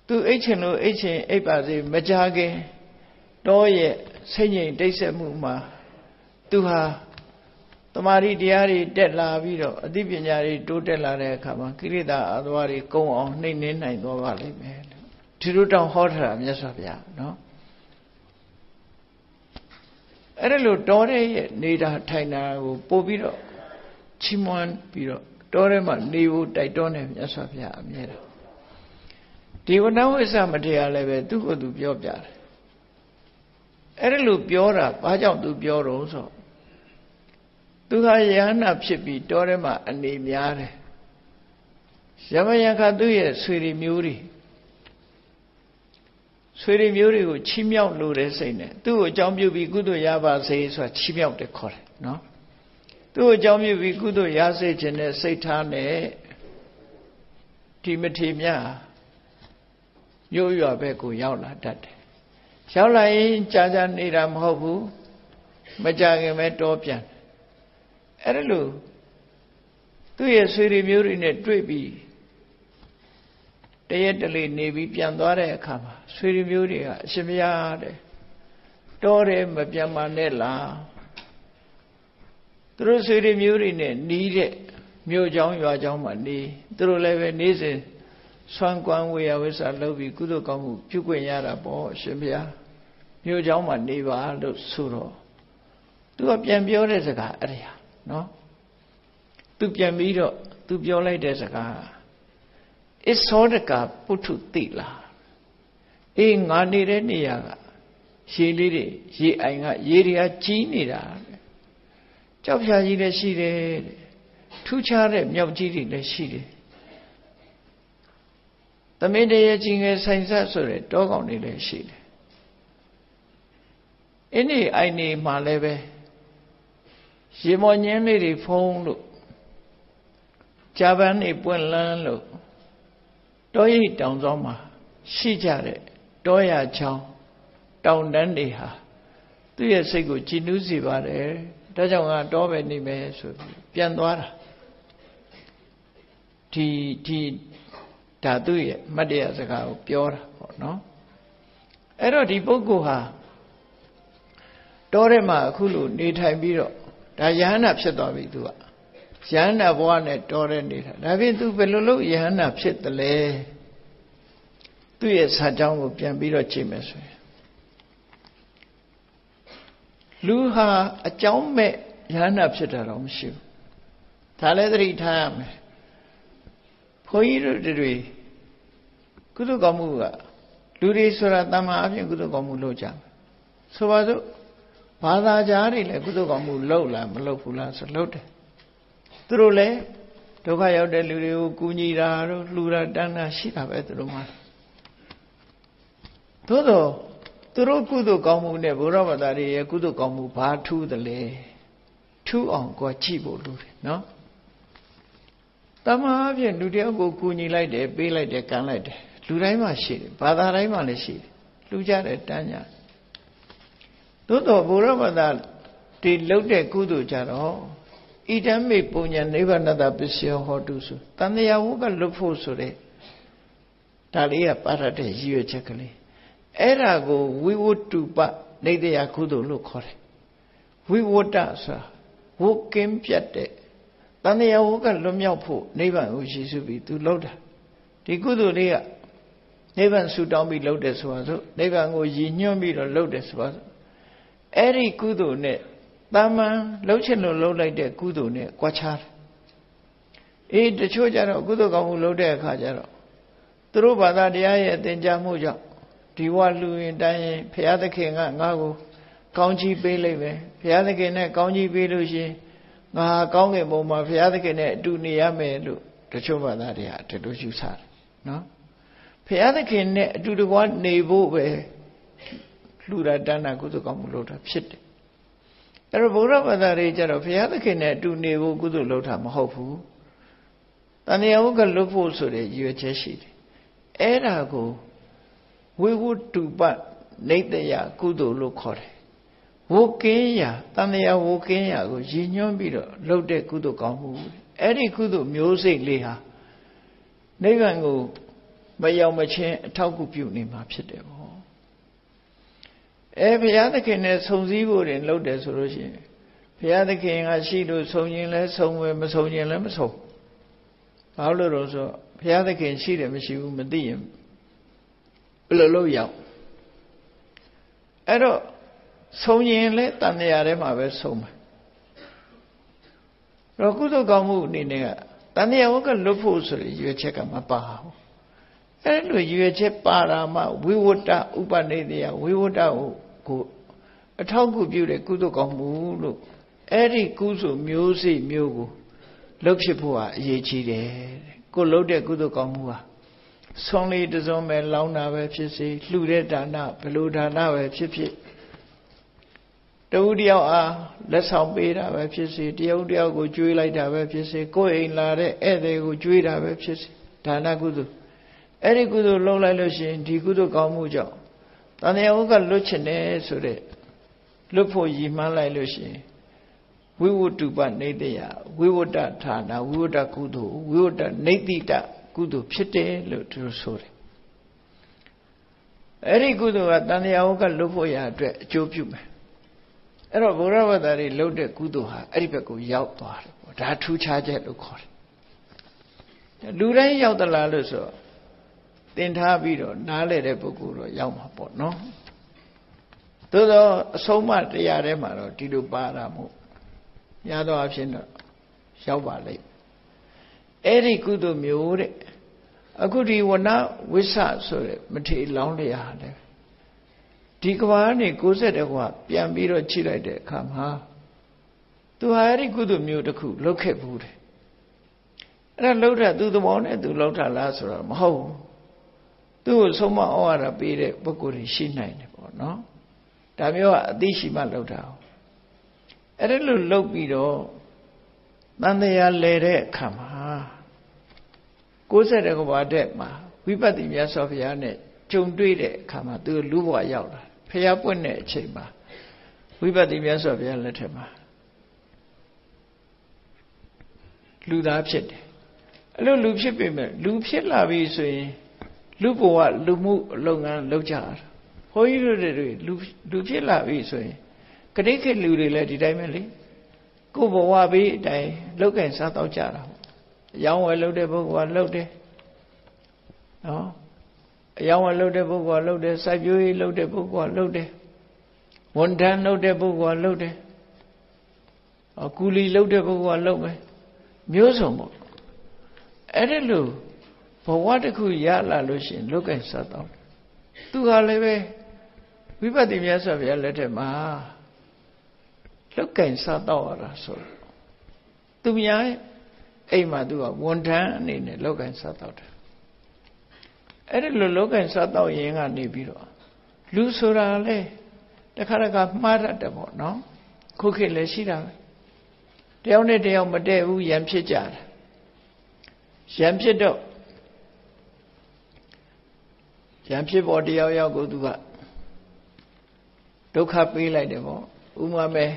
သူအိတ်ချင်လို့အိတ်ချင်အိတ်ပါစေမကြခင်တောရဲ့စိတ်ငြိမ်တိတ်ဆက်မှုမှာသူဟာတမာရီတရားတွေတက်လာပြီးတော့အသိပညာတွေတိုးတက်လာတဲ့အခါမှာကိရိတာအသဝါတွေကုံအောင်နှိမ့်နှင်းနိုင်သွားပါလိမ့်မယ်ဒီလိုတောင်ဟောထားတာမြတ်စွာဘုရားနော် အဲ့ဒါလို့တောတဲ့ရဲ့နေတာထိုင်တာကိုပို့ပြီးတော့ချီးမွမ်းပြီးတော့တောထဲမှာနေဖို့တိုက်တွန်းတယ်မြတ်စွာဘုရားအမြဲတမ်းဒီဝဏဝိစ္စမတရားလည်းပဲသူ့ကိုယ်သူပြောပြတယ်အဲ့ဒါလို့ပြောတာဘာကြောင့်သူပြောတော့ဆိုသူဟာယဟနာဖြစ်ပြီးတောထဲမှာအနေများတယ်ယမယခသူ့ရဲ့ဆွေတွေမျိုးတွေ ဆွေတွေမျိုးတွေကိုချီးမြှောက်လို့တဲ့စိတ်နဲ့သူ့ကိုအကြောင်းပြုပြီးကုသိုလ်ရပါစေဆိုတာချီးမြှောက်တယ်ခေါ်တယ်နော်သူ့ကိုအကြောင်းပြုပြီးကုသိုလ်ရစေခြင်းနဲ့စိတ်ထားနဲ့ဒီမထေမြတ်မြို့ရွာဘက်ကိုရောက်လာတတ်တယ်ရောက်လာရင်ကြာကြာနေတာမဟုတ်ဘူးမကြခင်ပဲတောပြန်အဲ့ဒါလို့သူ့ရဲ့ဆွေတွေမျိုးတွေနဲ့တွေ့ပြီး တရက်တလေနေပြီးပြန်သွားတဲ့အခါမှာဆွေတွေမျိုးတွေကအရှင်မရတဲ့တောတယ်မပြန်မနဲ့လားသူတို့ဆွေတွေမျိုးတွေနဲ့နီးတဲ့မြို့เจ้าရွာเจ้าမှာနေသူတို့လည်းပဲနေစဉ်ဆွမ်းကွမ်းဝေယဝိစာလုပ်ပြီးကုသိုလ်ကောင်းမှုပြုခွင့်ရတာပေါ့ရှင်ဘုရားမြို့เจ้าမှာနေပါလို့ဆိုတော့သူကပြန်ပြောတဲ့စကားအဲ့ဒါနော်သူပြန်ပြီးတော့သူပြောလိုက်တဲ့စကား အစောတကပုထုတိလားအေးငါနေတဲ့နေရာကရေလေးတွေရေအိုင်ကရေတွေကကြီးနေတာကြောက်ဖြာကြီးလည်းရှိတယ်ထူးခြားတဲ့မြောက်ကြီးတွေလည်းရှိတယ်သမင်းတရေကြီးငယ်ဆိုင်ဆက်ဆိုတဲ့တောကောင်တွေလည်းရှိတယ်အင်းဒီအိုင်နေမှာလည်းပဲရေမော်ညင်းလေးတွေဖုံးလို့ဂျာပန်နေပွင့်လန်းလို့ တောရိပ်တောင်ဆောင်မှာရှိကြတဲ့တောရချောင်းတောင်တန်းတွေဟာသူ့ရဲ့စိတ်ကိုကြည်နူးစေပါတယ်ဒါကြောင့်ငါတောပဲနေမယ်ဆိုပြီးပြန်သွားတာဒီဒီဓာတုရဲ့မတ်တရားစကားကိုပြောတာပေါ့နော်အဲ့တော့ဒီပုဂ္ဂိုလ်ဟာတောထဲမှာအခုလိုနေထိုင်ပြီးတော့ဒါယဟန္တာဖြစ်သွားပြီသူက ယဟန္တာဘဝနဲ့တော်တဲ့နေတာဒါဖြင့်သူဘယ်လိုလုပ်ယဟန္တာဖြစ်တယ်လဲသူ့ရဲ့စာကြောင်းကိုပြန်ပြီးတော့ကြည့်မယ်ဆိုရင်လူဟာအကြောင်းမဲ့ယဟန္တာဖြစ်တာတော့မရှိဘူးဒါလည်းသတိထားရမယ်ဘုန်းကြီးတို့တွေကုသကောင်းမှုကလူတွေဆိုတာတမန်အပြင်ကုသကောင်းမှုလုပ်ကြမယ်ဆိုပါစို့ဘာသာကြားတွေလည်းကုသိုလ်ကောင်းမှုလုပ်လားမလုပ်ဘူးလားဆိုလုပ်တယ် သူတို့လည်းဒုက္ခရောက်တဲ့လူတွေကိုကူညီတာတို့လှူတာတန်းတာရှိတာပဲသူတို့မှသို့တော့သူတို့ကုသိုလ်ကောင်းမှုနဲ့ဘုရားဘာသာတွေရဲ့ကုသိုလ်ကောင်းမှုဘာထူးသလဲထူးအောင်ကိုကြည့်ဖို့လိုတယ်နော်တမန်အဖြစ်လူတယောက်ကိုကူညီလိုက်တယ်ပေးလိုက်တယ်ကမ်းလိုက်တယ်လူတိုင်းမှာရှိတယ်ဘာသာတိုင်းမှာလည်းရှိတယ်လူကြတယ်တန်းကြတယ်သို့တော်ဘုရားဘာသာဒီလှုပ်တဲ့ကုသိုလ်ကြတော့ ဣဒံမေပုညနိဗ္ဗာနတပစ္စယဟောတုဆိုတန်တရားဝုကလွတ်ဖို့ဆိုတဲ့ဒါလေးကပါရတဲ့ရည်ရွယ်ချက်ကလေးအဲ့ဒါကိုဝိဝတ္တုပနေတရားကုသိုလ်လို့ခေါ်တယ်ဝိဝတ္တဆိုတာဝုကင်းပြတ်တဲ့တန်တရားဝုကလွတ်မြောက်ဖို့နိဗ္ဗာန်ကိုရည်စုပြီးသူလှုပ်တာဒီကုသိုလ်လေးကနိဗ္ဗာန်ဆူတောင်းပြီးလှုပ်တယ်ဆိုပါစို့နိဗ္ဗာန်ကိုရည်ညွှန်းပြီးတော့လှုပ်တယ်ဆိုပါစို့အဲ့ဒီကုသိုလ်နဲ့ တာမန်လှုပ်ချင်လို့လှုပ်လိုက်တဲ့ကုသိုလ်နဲ့ကွာခြားတယ်အေးတချို့ကြတော့ကုသိုလ်ကောင်းမှုလုပ်တဲ့အခါကျတော့သူတို့ဘာသာတရားရဲ့အသင်ကြားမှုကြောင့်ဒီဝလူရင်တိုင်းရင်ဘုရားသခင်ကငါ့ကိုကောင်းချီးပေးလိုက်မယ်ဘုရားသခင်နဲ့ကောင်းချီးပေးလို့ရှိရင်ငါကောင်းကင်ဘုံမှာဘုရားသခင်နဲ့အတူနေရမယ်လို့တချို့ဘာသာတရားဒီလိုယူဆတယ်နော်ဘုရားသခင်နဲ့အတူတကွနေဖို့ပဲလှူတာတန်းတာကုသိုလ်ကောင်းမှုလုပ်တာဖြစ်တယ် အဲ့တော့ဗုဒ္ဓဘာသာတွေကြတော့ဘုရားသခင်နဲ့အတူနေဖို့ကုသိုလ်လုပ်တာမဟုတ်ဘူးတန်တရားဝုကလွတ်ဖို့ဆိုတဲ့ရည်ရွယ်ချက်ရှိတယ်အဲ့ဒါကိုဝိဝုတုပနေတယကုသိုလ်လို့ခေါ်တယ်ဝုကင်းရာတန်တရားဝုကင်းရာကိုရည်ညွှန်းပြီးတော့လုပ်တဲ့ကုသိုလ်ကောင်းမှုအဲ့ဒီကုသိုလ်မျိုးစိတ်လေးဟာနိဗ္ဗာန်ကိုမရောက်မချင်းအထောက်အကူပြုနေမှာဖြစ်တယ်ပေါ့ အဲဘုရားသခင်နဲ့ဆုံစည်းဖို့တင်လုပ်တယ်ဆိုလို့ရှိရင်ဘုရားသခင်ကရှိလို့ဆုံရင်လဲဆုံပဲမဆုံရင်လဲမဆုံဘာလို့လို့ဆိုဘုရားသခင်ရှိတယ်မရှိဘူးမသိရင်ဘယ်လိုလုပ်ရောက်အဲ့တော့ဆုံရင်လဲတန်တရားထဲမှာပဲဆုံမယ်တော့ကုသိုလ်ကောင်းမှုအနေနဲ့ကတန်တရားဝကလွတ်ဖို့ဆိုရရွေချက်ကမပါဘူးအဲ့လိုရွေချက်ပါတာမှဝိဝတ္တဥပနိဒေယဝိဝတ္တကို အထောက်အကူပြုတဲ့ကုသိုလ်ကောင်းမှုလို့အဲ့ဒီကုသိုလ်မျိုးစိမျိုးကိုလှုပ်ဖြစ်ဖို့ဟာအရေးကြီးတယ်ကိုလှုပ်တဲ့ကုသိုလ်ကောင်းမှုဟာဆုံးလေးတစုံပဲလောင်းတာပဲဖြစ်စေလှူတဲ့ဒါနဘယ်လိုဒါနပဲဖြစ်ဖြစ်တဝူတယောက်အားလက်ဆောင်ပေးတာပဲဖြစ်စေတယောက်တယောက်ကိုကျွေးလိုက်တာပဲဖြစ်စေကိုယ်အိမ်လာတဲ့ဧည့်သည်ကိုကျွေးတာပဲဖြစ်စေဒါနကုသိုလ်အဲ့ဒီကုသိုလ်လုပ်လိုက်လို့ရှိရင်ဒီကုသိုလ်ကောင်းမှုကြောင့် တန်တရားဥကလွတ်ချင်တယ်ဆိုတဲ့လွတ်ဖို့ရည်မှန်းလိုက်လို့ရှိရင်ဝိဝတ္တုပနေတယဝိဝတ္တဌာနဝိဝတ္တကုသိုလ်ဝိဝတ္တနေတိတကုသိုလ်ဖြစ်တယ်လို့သူတို့ဆိုတယ်အဲ့ဒီကုသိုလ်ကတန်တရားဥကလွတ်ဖို့ရအတွက်အကျိုးပြုမယ်အဲ့တော့ဘုရားဝတ္တတွေလှုပ်တဲ့ကုသိုလ်ဟာအဲ့ဒီဘက်ကိုရောက်သွားတယ်ပေါ့ဒါထူးခြားချက်လို့ခေါ်တယ်လူတိုင်းရောက်သလားလို့ဆို သင်ထားပြီးတော့နားလဲတဲ့ပုဂ္ဂိုလ်တော့ရောက်မှာပေါ့နော်သို့သောအဆုံးမတရားထဲမှာတော့ဒီလိုပါတာမို့ရတော့အဖြစ်တော့ရောက်ပါလိမ့်အဲ့ဒီကုသိုလ်မျိုးတဲ့အခုဒီဝနဝိဆဆိုတဲ့မထေလောင်းလျာတဲ့ဒီကဘာနဲ့60တကွာပြန်ပြီးတော့ချိလိုက်တဲ့အခါမှာသူဟာအဲ့ဒီကုသိုလ်မျိုးတစ်ခုလုပ်ခဲ့ဘူးတယ်အဲ့ဒါလှုပ်တာသူသဘောနဲ့သူလှုပ်တာလားဆိုတော့မဟုတ်ဘူး သူ့ကိုဆုံးမဩဝါဒပေးတဲ့ပုဂ္ဂိုလ်တွေရှိနိုင်တယ်ပေါ့နော်ဒါမျိုးကအသိရှိမှလှုပ်တာအဲ့ဒါလို့လှုပ်ပြီးတော့တန်တရားလဲတဲ့အခါမှာ60ကဘာတဲ့မှာဝိပဿနာမြတ်စွာဘုရားနဲ့ကြုံတွေ့တဲ့အခါမှာသူလူဘဝရောက်လာဖះပွင့်တဲ့အချိန်မှာဝိပဿနာမြတ်စွာဘုရားလက်ထက်မှာလူသားဖြစ်တယ်အဲ့လိုလူဖြစ်ပေမဲ့လူဖြစ်လာပြီဆိုရင် လူဘဝလူမှုလုပ်ငန်းလုပ်ကြတာဘုန်းကြီးတို့တွေလူလူဖြစ်လာပြီဆိုရင်ကတိခေလူတွေလည်းဒီတိုင်းပဲလေကိုယ်ဘဝဘေးအတိုင်းလောက်ကင်စားတော့ကြတာအယောင်းဝယ်လုပ်တဲ့ပုဂ္ဂိုလ်ကလုပ်တယ်နော်အယောင်းဝယ်လုပ်တဲ့ပုဂ္ဂိုလ်ကလုပ်တယ်စိုက်ပျိုးရေးလုပ်တဲ့ပုဂ္ဂိုလ်ကလုပ်တယ်ဝန်ထမ်းလုပ်တဲ့ပုဂ္ဂိုလ်ကလုပ်တယ်အကူလီလုပ်တဲ့ပုဂ္ဂိုလ်ကလုပ်မယ်မျိုးစုံပေါ့အဲ့ဒါလို့ ဘဝတစ်ခုရလာလို့ရှိရင်လုတ်ကင်ဆက်တော့သူဟာလည်းပဲဝိပဿနာမြတ်စွာဘုရားလက်ထက်မှာလုတ်ကင်ဆက်တော့ရတာဆိုသူများအိမ်မှာသူကဝန်ထမ်းအနေနဲ့လုတ်ကင်ဆက်တော့တယ်အဲ့ဒီလိုလုတ်ကင်ဆက်တော့ရင်ကနေပြီးတော့လူဆိုတာလေတခါတခါမှားတတ်တယ်ပေါ့နော်ခုခေတ်လည်းရှိတာပဲတယောက်နဲ့တယောက်မတည့်ဘူးရံဖြစ်ကြတယ်ရံဖြစ်တော့ ရံဖြစ်ပေါ်တယောက်ယောက်ကိုသူကဒုက္ခပေးလိုက်တယ်ပေါ့ဥမာမဲ့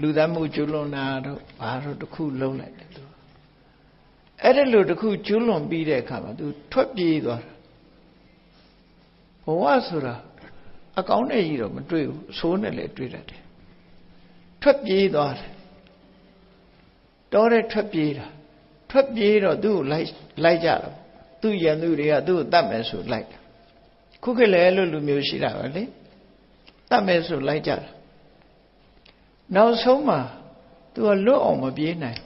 လူသားမှုကျွလွန်တာတော့ဘာတော့တခုလုံးလိုက်တယ်သူအဲ့ဒါလို့တခုကျွလွန်ပြီးတဲ့အခါမှာသူထွက်ပြေးသွားတာဘဝဆိုတာအကောင်းနဲ့ကြီးတော့မတွေ့ဘူးအဆိုးနဲ့လည်းတွေ့တတ်တယ်ထွက်ပြေးသွားတယ်တော်တဲ့ထွက်ပြေးတာထွက်ပြေးတော့သူ့ကိုလိုက်လိုက်ကြတော့သူ့ရန်သူတွေကသူ့ကိုတတ်မယ်ဆိုလိုက်တာ ခုခေတ်လည်းအဲ့လိုလူမျိုးရှိတာပဲလေတတ်မယ်ဆိုလိုက်ကြတာနောက်ဆုံးမှာသူကလွတ်အောင်မပြေးနိုင်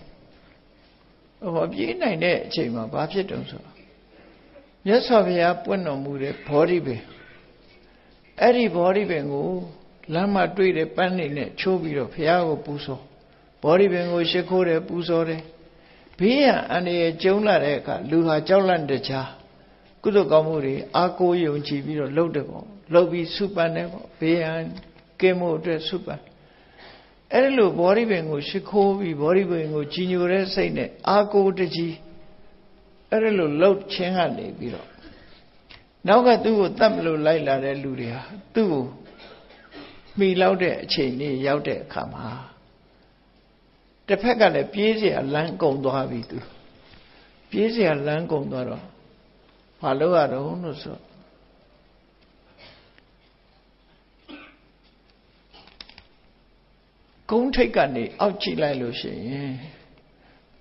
ဟောပြေးနိုင်တဲ့အချိန်မှာဘာဖြစ်တုံးဆိုမြတ်စွာဘုရားပွင့်တော်မူတဲ့ဘောဓိပင်အဲ့ဒီဘောဓိပင်ကိုလမ်းမှာတွေ့တဲ့ပန်းနေနဲ့ချိုးပြီးတော့ဘုရားကိုပူဇော်ဘောဓိပင်ကိုရှ िख ိုးတယ်ပူဇော်တယ်ဘေးရန်အန္တရာယ်ကျုံလာတဲ့အခါလူဟာကြောက်လန့်တကြား ကုသိုလ်ကောင်းမှုတွေအားကိုးယုံကြည်ပြီးတော့လှုပ်တယ်ပေါ့လှုပ်ပြီးစုပန်တယ်ပေါ့ဘေးရန်ကင်းမှုအတွက်စုပန်အဲ့ဒီလိုဘောဓိပင်ကိုရှ िख ိုးပြီးဘောဓိပင်ကိုကြီးညိုတဲ့စိတ်နဲ့အားကိုးတကြီးအဲ့ဒီလိုလှုပ်ခြင်းကနေပြီးတော့နောက်ကသူ့ကိုတတ်မလို့လိုက်လာတဲ့လူတွေဟာသူ့ကိုမှီလောက်တဲ့အချိန်လေးရောက်တဲ့အခါမှာတစ်ဖက်ကလည်းပြေးစရာလမ်းကုန်သွားပြီသူပြေးစရာလမ်းကုန်သွားတော့ ဘာလို့ရတော့လို့ဆိုကုန်းထိတ်ကနေအောက်ကြည့်လိုက်လို့ရှိရင်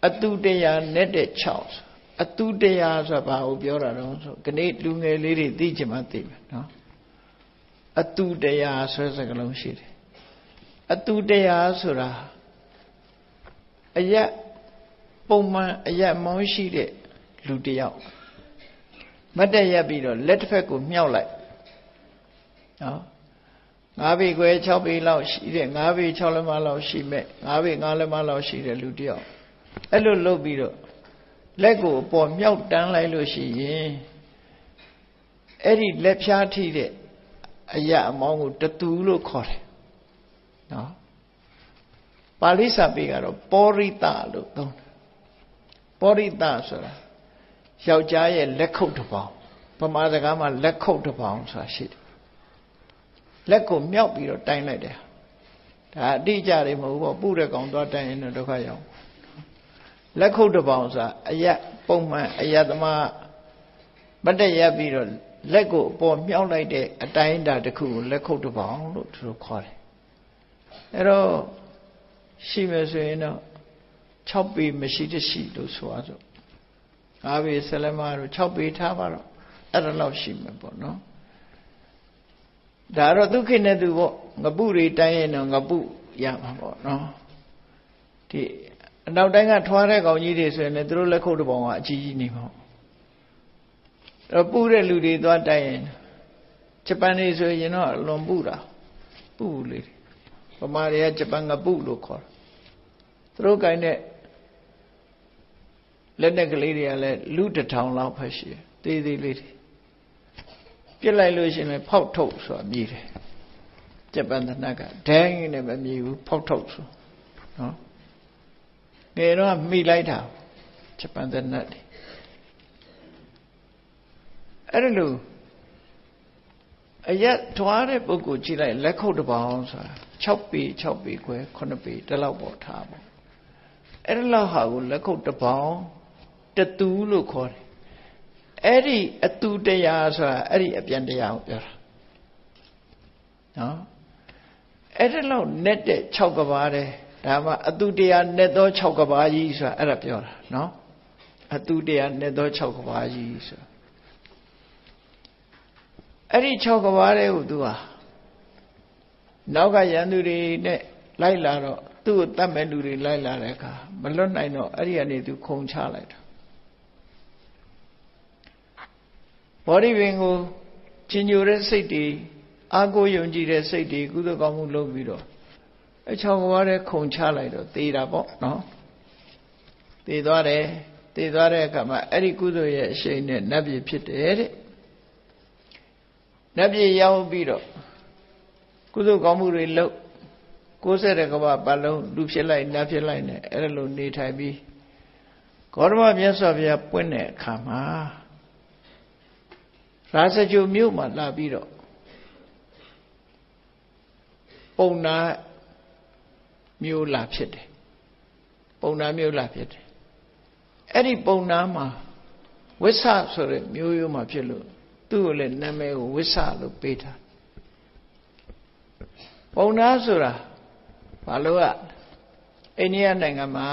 အတူတရားနဲ့တဲ့6အတူတရားဆိုတာဘာကိုပြောတာတော့ဆိုခနေ့လူငယ်လေးတွေသိချင်မှသိမယ်နော်အတူတရားဆွဲစကလုံးရှိတယ်အတူတရားဆိုတာအရက်ပုံမှန်အရက်မောင်းရှိတဲ့လူတယောက် မတ်တက်ရက်ပြီးတော့လက်တစ်ဖက်ကိုမြှောက်လိုက်နော်9ပေခွဲ6ပေလောက်ရှိတဲ့9ပေ6လက်မလောက်ရှိမဲ့9ပေ9လက်မလောက်ရှိတဲ့လူတယောက်အဲ့လိုလုပ်ပြီးတော့လက်ကိုအပေါ်မြောက်တန်းလိုက်လို့ရှိရင်အဲ့ဒီလက်ဖြားထိတဲ့အရာအမောင်းကိုတတူလို့ခေါ်တယ်နော်ပါဠိစာပေကတော့ပောရိတလို့သုံးတယ်ပောရိတဆိုတာ ယောက်ျားရဲ့လက်ခုပ်တစ်ပေါင်ဗမာစကားမှာလက်ခုပ်တစ်ပေါင်ဆိုတာရှိတယ်လက်ကိုမြောက်ပြီးတော့တိုင်းလိုက်တယ်ဒါအတိအကျတွေမဟုတ်ဘူးပုတဲ့ကောင်သွားတိုင်းရင်တော့ဒုက္ခရောက်လက်ခုပ်တစ်ပေါင်ဆိုတာအယက်ပုံမှန်အယက်သမားမတက်ရက်ပြီးတော့လက်ကိုအပေါ်မြောက်လိုက်တဲ့အတိုင်းအတာတစ်ခုကိုလက်ခုပ်တစ်ပေါင်လို့သူတို့ခေါ်တယ်အဲ့တော့ရှိမယ်ဆိုရင်တော့6ပေမရှိတရှိလို့ဆိုရစို့ 5ပေဆလမတို့6ပေထားပါတော့အဲ့ဒါလောက်ရှိမယ်ပေါ့နော်ဒါတော့ဒုက္ခိနဲ့သူပေါ့ငပုတွေတိုင်းရင်တော့ငပုရမှာပေါ့နော်ဒီအနောက်တိုင်းကထွားတဲ့ကောင်ကြီးတွေဆိုရင်လည်းသူတို့လက်ခုပ်တစ်ပေါင်ကအကြီးကြီးနေမှာအဲ့ပူတဲ့လူတွေသွားတိုင်းရင်ဂျပန်နေဆိုရင်တော့အလွန်ပူတာပူလေဗမာတွေကဂျပန်ငပုလို့ခေါ်တယ်သူတို့ကိုင်းတဲ့ လက်နဲ့ကလေးတွေကလည်းလူတထောင်လောက်ဖက်ရှိသေးသေးလေးတွေပြစ်လိုက်လို့ရှိရင်ဖောက်ထုတ်ဆိုတာမြည်တယ်ဂျပန်သနက်ကဒိုင်းနဲ့မမြည်ဘူးဖောက်ထုတ်ဆိုနော်ငယ်တော့မိလိုက်တာဂျပန်သနက်တွေအဲ့ဒါလို့အရက်ထွားတဲ့ပုဂ္ဂိုလ်ကြည့်လိုက်လက်ခုပ်တစ်ပေါင်းဆိုတာ6ပေ6ပေခွဲ9ပေတလောက်ပေါ်ထားပေါ့အဲ့ဒါလောက်ဟာကိုလက်ခုပ်တစ်ပေါင်း တတူးလို့ခေါ်တယ်အဲ့ဒီအတူတရားဆိုတာအဲ့ဒီအပြန်တရားကိုပြောတာနော်အဲ့ဒါလောက်နဲ့တဲ့6ကဘာတဲ့ဒါမှအတူတရားနဲ့သော6ကဘာကြီးဆိုတာအဲ့ဒါပြောတာနော်အတူတရားနဲ့သော6ကဘာကြီးဆိုတာအဲ့ဒီ6ကဘာတဲ့ကိုသူဟာနောက်ကရန်သူတွေနဲ့လိုက်လာတော့သူ့ကိုတတ်မဲ့လူတွေလိုက်လာတဲ့အခါမလွတ်နိုင်တော့အဲ့ဒီကနေသူခုံချလိုက်တာ ဘောဓိပင်ကိုချင်ညိုတဲ့စိတ်တွေအာကိုယုံကြည်တဲ့စိတ်တွေကုသကောင်းမှုလုပ်ပြီးတော့အချောင်းကွာတဲ့ခုံချလိုက်တော့သေတာပေါ့နော်သေသွားတယ်သေသွားတဲ့အခါမှာအဲ့ဒီကုသိုလ်ရဲ့အရှိန်နဲ့နတ်ပြည်ဖြစ်တယ်တဲ့နတ်ပြည်ရောက်ပြီးတော့ကုသိုလ်ကောင်းမှုတွေလုပ်60ကမ္ဘာပတ်လုံးလူဖြစ်လိုက်နတ်ဖြစ်လိုက်နဲ့အဲ့လိုနေထိုင်ပြီးဂေါတမမြတ်စွာဘုရားပွင့်တဲ့အခါမှာ ရာဇဂုမြို့မှာလာပြီးတော့ပုံနာမြို့လာဖြစ်တယ်ပုံနာမြို့လာဖြစ်တယ်အဲ့ဒီပုံနာမှာဝိဆဆိုတဲ့မြို့ရိုးမှာဖြစ်လို့သူ့ကိုလည်းနာမည်ကိုဝိဆလို့ပေးထားပုံနာဆိုတာဘာလို့อ่ะအိန္ဒိယနိုင်ငံမှာ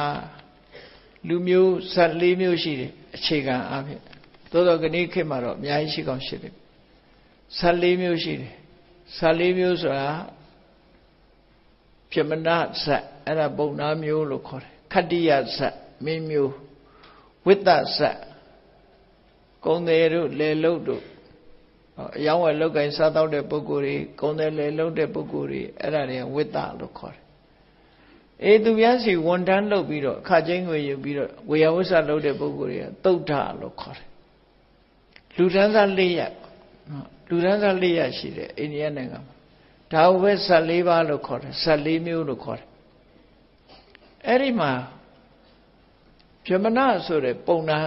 လူမျိုး14မျိုးရှိတယ်အခြေခံအားဖြင့် သို့တော့ကနေ့ခေတ်မှာတော့အများကြီးရှိကောင်းရှိတယ်14မျိုးရှိတယ်14မျိုးဆိုတာပြမနာဇတ်အဲ့ဒါပုံနာမျိုးလို့ခေါ်တယ်ခတ္တိယဇတ်မင်းမျိုးဝိတ္တဇတ်ကုံတယ်တို့လေလုတ်တို့အယောင်းဝယ်လောက်ကင်စားတော့တဲ့ပုဂ္ဂိုလ်တွေကုံတယ်လေလုတ်တဲ့ပုဂ္ဂိုလ်တွေအဲ့ဒါတွေဝိတ္တလို့ခေါ်တယ်အေးသူများစီဝန်တန်းလုပ်ပြီးတော့အခချင်းငွေယူပြီးတော့ဝေယဝိဆလုပ်တဲ့ပုဂ္ဂိုလ်တွေကတုတ်ထလို့ခေါ်တယ် လူတန်းစား၄ရက်လူတန်းစား၄ရက်ရှိတယ်အိန္ဒိယနိုင်ငံမှာဒါဝဲ14ပါးလို့ခေါ်တယ်14မျိုးလို့ခေါ်တယ်အဲ့ဒီမှာဗြဟ္မဏဆိုတဲ့ပုံနာ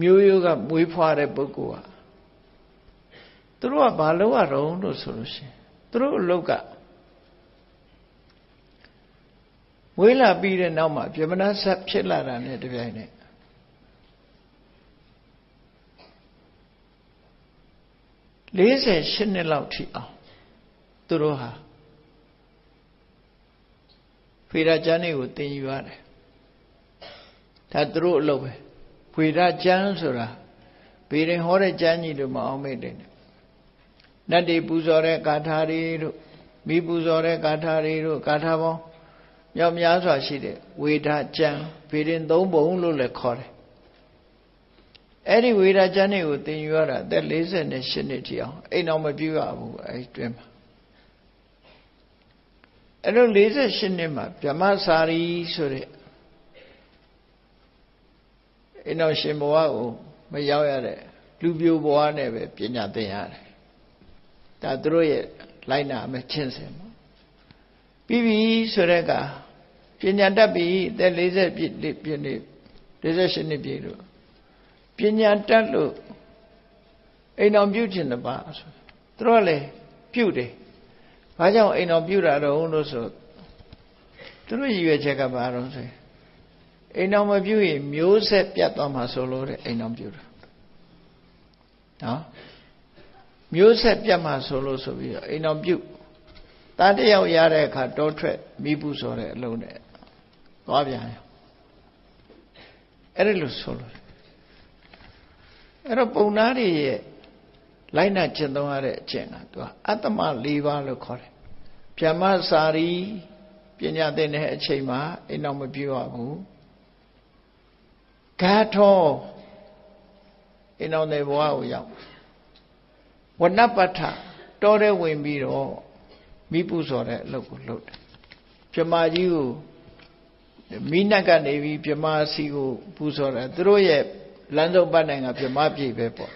မျိုးရိုးကမွေးဖွားတဲ့ပုဂ္ဂိုလ်ကသူတို့ကဘာလုပ်ရတော့လို့ဆိုလို့ရှိရင်သူတို့အလုပ်ကဝေးလာပြီးတဲ့နောက်မှာဗြဟ္မဏဆက်ဖြစ်လာတာနဲ့တပြိုင်နက် 48နှစ်လောက်ထိအောင်သူတို့ဟာဖေရကျမ်းတွေကိုသင်ယူရတယ်ဒါသူတို့အလုပ်ပဲဖေရကျမ်းဆိုတာဘေရင်ဟောတဲ့ကျမ်းကြီးတို့မအောင်မိတ်တယ်နတ်တွေပူဇော်တဲ့ဂါထာတွေတို့မိပူဇော်တဲ့ဂါထာတွေတို့ဂါထာပေါင်းမြောက်များစွာရှိတဲ့ဝေဒကျမ်းဘေရင်သုံးပုံလို့လည်းခေါ်တယ် အဲ့ဒီဝေဒကျမ်းတွေကိုသင်ယူရတာအသက်48နှစ်ထိအောင်အိမ်အောင်မပြုရဘူးအဲ့တွင်မှာအဲ့လို48နှစ်မှာဗြဟ္မစာရီဆိုတဲ့အိမ်အောင်ရှင်ဘဝကိုမရောက်ရတဲ့လူပြိုဘဝနဲ့ပဲပညာသင်ရတယ်ဒါသူတို့ရဲ့လိုက်နာမယ်ချင်းစင်ပေါ့ပြီးပြီဆိုတဲ့ကပညာတတ်ပြီအသက်40ပြည့်ပြည့်နေ48နှစ်ပြည့်လို့ ပညာတတ်လို့အိမ်တော်ပြုခြင်းတပါဆိုသူတို့ကလည်းပြုတယ်ဘာကြောင့်အိမ်တော်ပြုတာတော့လို့ဆိုသူတို့ရည်ရွယ်ချက်ကဘာတော့ဆိုအိမ်တော်မပြုရင်မျိုးဆက်ပြတ်သွားမှာဆိုလို့တဲ့အိမ်တော်ပြုတာနော်မျိုးဆက်ပြတ်မှာဆိုလို့ဆိုပြီးတော့အိမ်တော်ပြုတန်တယောက်ရတဲ့အခါတောထွက်မိဘူးဆိုတဲ့အလုံးနဲ့သွားပြန်ရအဲ့ဒါလို့ဆိုလို့ အဲ့တော့ပုံနာတွေရဲ့လိုက်နာကျင့်သုံးရတဲ့အကျင့်ကသူကအတ္တမ၄ပါးလို့ခေါ်တယ်ဗျမစာရီပညာသင်တဲ့အချိန်မှာအိမ်တော်မပြုရဘူးဂါထောအိမ်တော်တဲ့ဘဝကိုရောက်ဝဏ္ဏပဋ္ဌတောထဲဝင်ပြီးတော့မိပုစော်တဲ့အလုပ်ကိုလုပ်တယ်ပြမကြီးကိုမိနတ်ကနေပြီးပြမစီကိုပူဇော်တယ်သူတို့ရဲ့ လမ်းဆုံးပတ်နိုင်ကပြမပြည့်ပဲပေါ့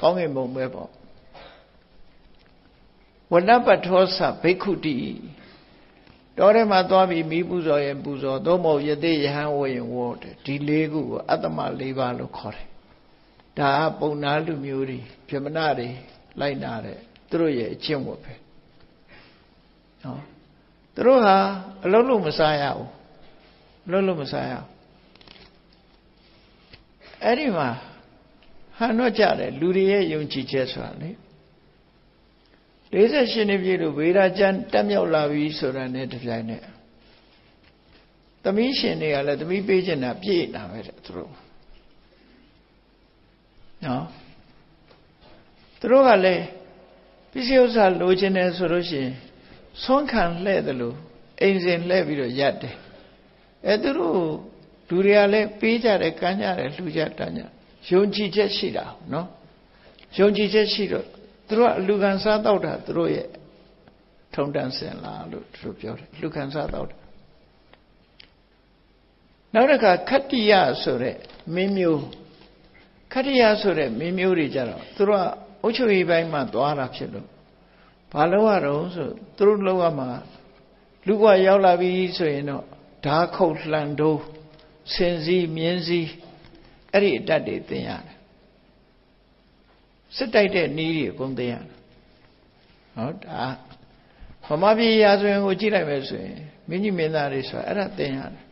ကောင်းကင်ဘုံပဲပေါ့ဝဏ္ဏပထောသဘိက္ခုတိတောထဲမှာသွားပြီးမိပူဇော်ရင်ပူဇော်သို့မဟုတ်ယသိယဟန်ဝရင်ဝေါ်တယ်ဒီလေးခုကိုအတ္တမလေးပါလို့ခေါ်တယ်ဒါကပုံနာလူမျိုးတွေပြမနာတွေလိုက်နာတဲ့သူတို့ရဲ့အချင်းဝတ်ပဲနော်သူတို့ဟာအလုံးလုံးမစားရဘူးအလုံးလုံးမစားရဘူး အဲ့ဒီမှာဟန်တော့ကြတယ်လူတွေရဲ့ယုံကြည်ချက်ဆိုတာလေ48နှစ်ပြည့်လို့ဗေဒကျမ်းတက်မြောက်လာပြီဆိုတာနဲ့တပြိုင်နက်သမီးရှင်တွေကလည်းသမီးပေးချင်တာပြည့်တာပဲတဲ့သူတို့နော်သူတို့ကလည်းပစ္စည်းဥစ္စာလိုချင်တယ်ဆိုလို့ရှိရင်ဆွမ်းခံလှဲ့တယ်လို့အိမ်စဉ်လှဲ့ပြီးတော့ရက်တယ်အဲသူတို့ လူတွေကလည်းပေးကြတယ်ကမ်းကြတယ်လှူကြတန်းကြယုံကြည်ချက်ရှိတာနော်ယုံကြည်ချက်ရှိတော့သူတို့ကအလူခံစားတော့တာသူတို့ရဲ့ထုံတန်းစင်လာလို့သူတို့ပြောတယ်လူခံစားတော့တာနောက်တစ်ခါခတ္တိယဆိုတဲ့မင်းမျိုးခတ္တိယဆိုတဲ့မင်းမျိုးတွေကြတော့သူတို့ကအုတ်ချုပ်ရေးပိုင်းမှာသွားတာဖြစ်လို့ဘာလို့ရတော့ဆိုသူတို့လောက်ရမှာလူဘဝရောက်လာပြီဆိုရင်တော့ဓာခုတ်လှန်တိုး စင်စည်းမြင်းစည်းအဲ့ဒီအတတ်တွေသင်ရတယ်စစ်တိုက်တဲ့နည်းတွေအကုန်သင်ရတယ်ဟောဒါဗမာပြည်ရာဇဝင်ကိုကြည့်လိုက်မယ်ဆိုရင်မင်းကြီးမင်းသားတွေဆိုတာအဲ့ဒါသင်ရတယ်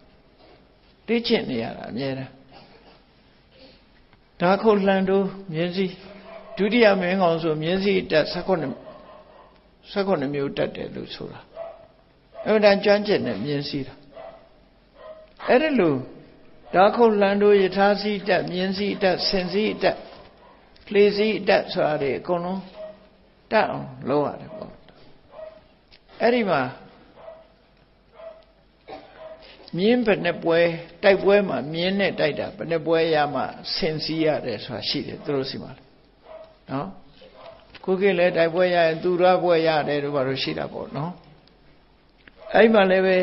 တိကျင့်နေရတာအများအားဒါခုတ်လှန်တိုးမြင်းစည်းဒုတိယမင်းကောင်ဆိုမြင်းစည်းတက်16 16မျိုးတက်တယ်လို့ဆိုတာအဲ့ဒါကျွမ်းကျင်တဲ့မြင်းစည်းတာအဲ့ဒါလို့ ဒါခုတ်လန်တို့ယထာစီတက်မြင်းစီတက်ဆင်စီတက်ဖလေစီတက်ဆိုတာတွေအကုန်လုံးတက်အောင်လုပ်ရတယ်ပေါ့အဲ့ဒီမှာမြင်းဘယ်နှပွဲတိုက်ပွဲမှာမြင်းနဲ့တိုက်တာဘယ်နှပွဲရမှဆင်စီရတယ်ဆိုတာရှိတယ်သူတို့စီမှာနော်ခုခေတ်လည်းတိုက်ပွဲရရင်သူရပွဲရတယ်တို့ဘာလို့ရှိတာပေါ့နော်အဲ့မှာလည်းပဲ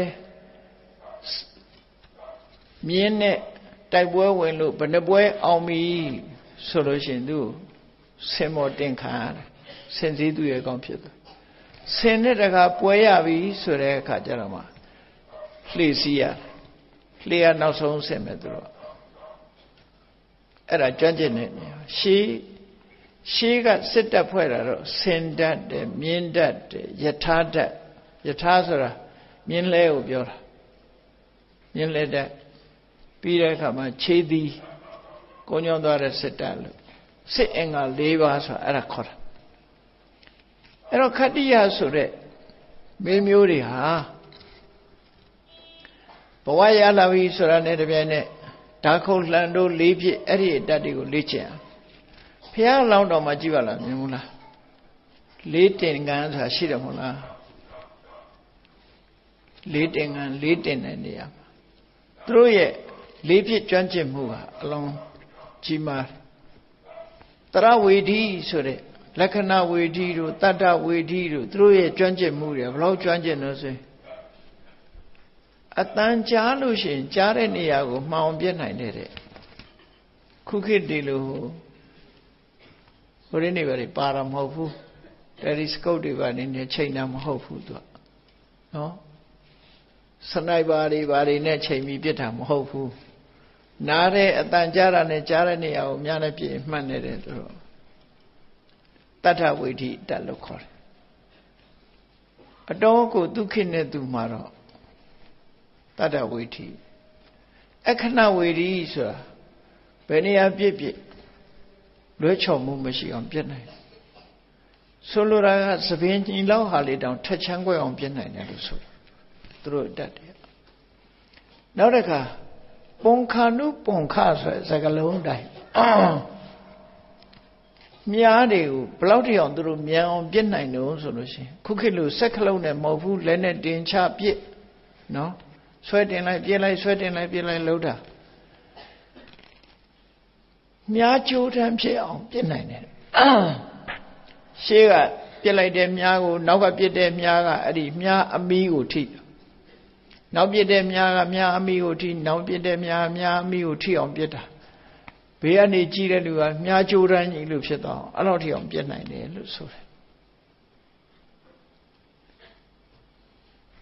မြင်းနဲ့တိုက်ပွဲဝင်လို့ဘယ်နှပွဲအောင်ပြီဆိုလို့ရှိရင်သူဆင်မော်တင်ခံရတယ်ဆင်စည်းသူရဲ့ကောင်းဖြစ်တယ်ဆင်တဲ့တခါပွဲရပြီဆိုတဲ့အခါကျတော့မှလှေစီးရလှေကနောက်ဆုံးဆင်မယ်သူတို့အဲ့ဒါကြွန့်ကျင်နေရှေးရှေးကစစ်တပ်ဖွဲ့တာတော့ဆင်တတ်တယ်မြင်းတတ်တယ်ယထာတတ်ယထာဆိုတာမြင်းလဲကိုပြောတာမြင်းလဲတတ် ပြီးတဲ့အခါမှာခြေသည်ကိုညွန်သွားတဲ့စစ်တပ်လို့စစ်အင်္ဂါ၄ပါးဆိုတာအဲ့ဒါခေါ်တာအဲ့တော့ခတ္တိယဆိုတဲ့မင်းမျိုးတွေဟာဘဝရလာပြီဆိုတာနဲ့တပြိုင်နက်ဓာခုံလှန်တို့လေးဖြစ်အဲ့ဒီအတ္တတွေကိုလေ့ကျင့်အောင်ဘုရားလောင်းတော်မှာကြည့်ပါလားမြင်ဘူးလားလေးတင်ကန်းဆိုတာရှိတယ်မဟုတ်လားလေးတင်ကန်းလေးတင်တဲ့နေရာမှာသူတို့ရဲ့ လေးဖြစ်ကျွမ်းကျင်မှုဟာအလုံးကြီးမားတရဝေဒီဆိုတဲ့လက္ခဏာဝေဒီတို့တတ္တဝေဒီတို့သူတို့ရဲ့ကျွမ်းကျင်မှုတွေဘယ်လောက်ကျွမ်းကျင်လို့ဆိုရင်အတန်ကြားလို့ရှိရင်ကြားတဲ့နေရာကိုမှောင်ပြစ်နိုင်တဲ့ခုခေတ်ဒီလိုဟိုရင်းနေပါလေပါရမဟုတ်ဘူးတယ်လီစကုပ်တွေပါနေနေချိန်တာမဟုတ်ဘူးသူကနော်စနိုက်ပါတွေပါတွေနဲ့ချိန်ပြီးပြစ်တာမဟုတ်ဘူး နားတဲ့အတန်ကြားတာနဲ့ကြားတဲ့နေရာကိုများနဲ့ပြည့်မှတ်နေတယ်သူတို့တတ္ထဝိဓိတတ်လို့ခေါ်တယ်အတော်ကိုဒုက္ခိနဲ့သူမှာတော့တတ္တဝိဓိအခဏဝေဒီဆိုတာဘယ်နေရာပြည့်ပြည့်လွဲချော်မှုမရှိအောင်ပြည့်နိုင်ဆိုလိုတာကသပင်ကြီးလောက်ဟာလေးတောင်ထက်ချမ်းခွဲအောင်ပြည့်နိုင်တယ်လို့ဆိုတာသူတို့တတ်တယ်နောက်တစ်ခါ ပုံခါနုပုံခဆိုတဲ့စကားလုံးတိုင်းမြားတွေကိုဘလောက်တအောင်သူတို့မြန်အောင်ပြစ်နိုင်တော့ဆိုလို့ရှိရင်ခုခေတ်လိုစက်ကလုံးနဲ့မဟုတ်ဘူးလက်နဲ့တင်ချပြစ်နော်ဆွဲတင်လိုက်ပြစ်လိုက်ဆွဲတင်လိုက်ပြစ်လိုက်လှုပ်တာမြားကြိုးတန်းဖြစ်အောင်ပြစ်နိုင်တယ်ရှေးကပြစ်လိုက်တဲ့မြားကိုနောက်ကပြစ်တဲ့မြားကအဲ့ဒီမြားအမီးကိုထိ နောက်ပြစ်တဲ့မြားကမြားအမီးကိုထိနောက်ပြစ်တဲ့မြားမြားအမီးကိုထိအောင်ပြစ်တာဘေးကနေကြည့်တဲ့လူကမြားကြိုးတန်းကြီးလို့ဖြစ်တော့အဲ့လောက်ထိအောင်ပြစ်နိုင်တယ်လို့ဆိုတယ်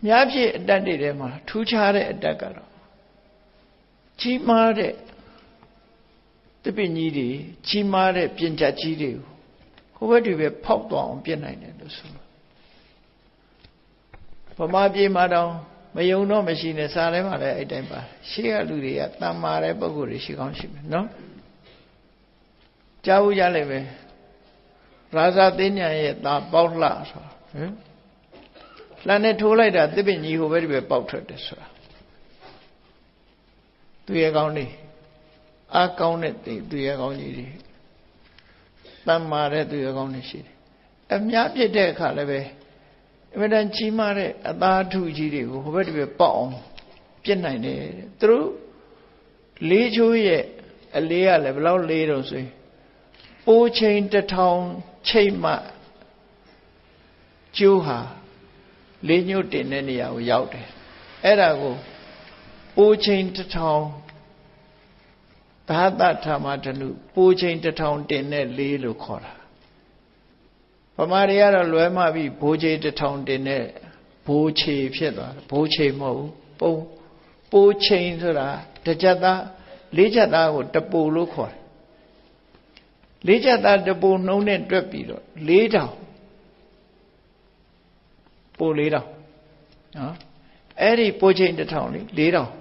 မြားဖြစ်အတတ်တွေထဲမှာထူးခြားတဲ့အတတ်ကတော့ကြီးမားတဲ့တပည့်ကြီးတွေကြီးမားတဲ့ပြင်ကြကြီးတွေကိုဟိုဘက်တွေပဲဖောက်သွားအောင်ပြစ်နိုင်တယ်လို့ဆိုဗမာပြည်မှာတော့ မယုံတော့မရှိနဲ့စားထဲမှာလည်းအဲ့တိုင်းပါရှေ့ကလူတွေကတန်မာတဲ့ပုံကိုယ်တွေရှိကောင်းရှိမယ်နော်ကြားဘူးကြလိုက်ပဲရာဇသိညာရဲ့ตาပေါက်လှဆိုဟင်လှမ်းနဲ့ထိုးလိုက်တာတစ်ပင်ကြီးဟိုဘက်ဒီပဲပေါက်ထွက်တယ်ဆိုတာသူရဲ့ကောင်းနေအကောင်းတဲ့သူရဲ့ကောင်းကြီးတွေတန်မာတဲ့သူရဲ့ကောင်းတွေရှိတယ်အများပြစ်တဲ့အခါလည်းပဲ အမှန်တန်ကြီးမားတဲ့အသားထုကြီးတွေကိုဟိုဘက်ဒီပဲပေါက်အောင်ပြစ်နိုင်တယ်သူတို့လေးချိုးရဲ့အလေးကလည်းဘယ်လောက်လေးတော့ဆိုရင်ပိုးချိန်တထောင်ချိန်မှကျိုးဟာလေးညှို့တင်တဲ့နေရာကိုရောက်တယ်အဲ့ဒါကိုပိုးချိန်တထောင်သာသထာမဓနုပိုးချိန်တထောင်တင်တဲ့လေးလို့ခေါ်တာ ဗမာတွေကတော့လွဲမှပြီဘိုးချေတထောင်တင်တဲ့ဘိုးချေဖြစ်သွားတယ်ဘိုးချေမဟုတ်ဘူးပုံပိုးချိန်ဆိုတာတကြက်သားလေးချက်သားကိုတပူလို့ခေါ်တယ်လေးချက်သားတပူနှုံးနဲ့တွက်ပြီးတော့လေးတောင်ပိုလေးတောင်နော်အဲ့ဒီပိုချိန်တစ်ထောင်လေးလေးတောင်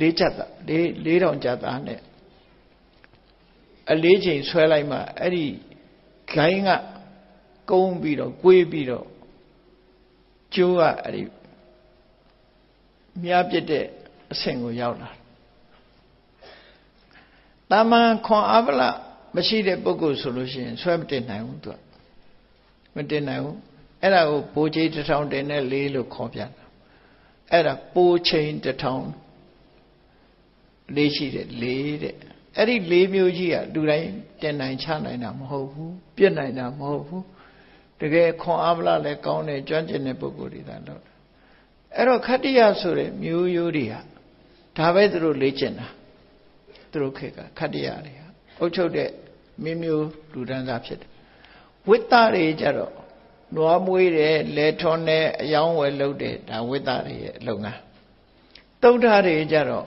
လေးချက်သားလေးလေးတောင်ချက်သားနဲ့အလေးချိန်ဆွဲလိုက်မှအဲ့ဒီဂိုင်းက ကုန်းပြီးတော့ကွေးပြီးတော့ကျိုးကအဲ့ဒီမြားပြစ်တဲ့အဆင့်ကိုရောက်လာတာမန်ခွန်အပလမရှိတဲ့ပုဂ္ဂိုလ်ဆိုလို့ရှိရင်ဆွဲမတင်နိုင်ဘူးသူကမတင်နိုင်ဘူးအဲ့ဒါကိုဘိုးချေတထောင်တင်တဲ့လေးလို့ခေါ်ပြန်တာအဲ့ဒါပိုးချိန်တထောင်လေးရှိတဲ့လေးတဲ့အဲ့ဒီလေးမျိုးကြီးကလူတိုင်းတင်နိုင်ချနိုင်တာမဟုတ်ဘူးပြစ်နိုင်တာမဟုတ်ဘူးတ ကယ်ခွန်အားဗလာလည်းကောင်းတယ်ကျွမ်းကျင်တဲ့ပုဂ္ဂိုလ်တွေသာလုပ်တယ်အဲ့တော့ခတ္တိယဆိုတဲ့မျိုးရိုးတွေဟာဒါပဲသူတို့လေ့ကျင့်တာသူတို့ခေတ်ကခတ္တိယတွေဟာအုပ်ချုပ်တဲ့မင်းမျိုးလူဒန်းစားဖြစ်တယ်ဝိတ္တတွေကြတော့နွားမွေးတယ်လဲထွန်းတယ်အယောင်းဝယ်လုပ်တယ်ဒါဝိတ္တတွေရဲ့လုပ်ငန်းတုဒ္ဓတွေကြတော့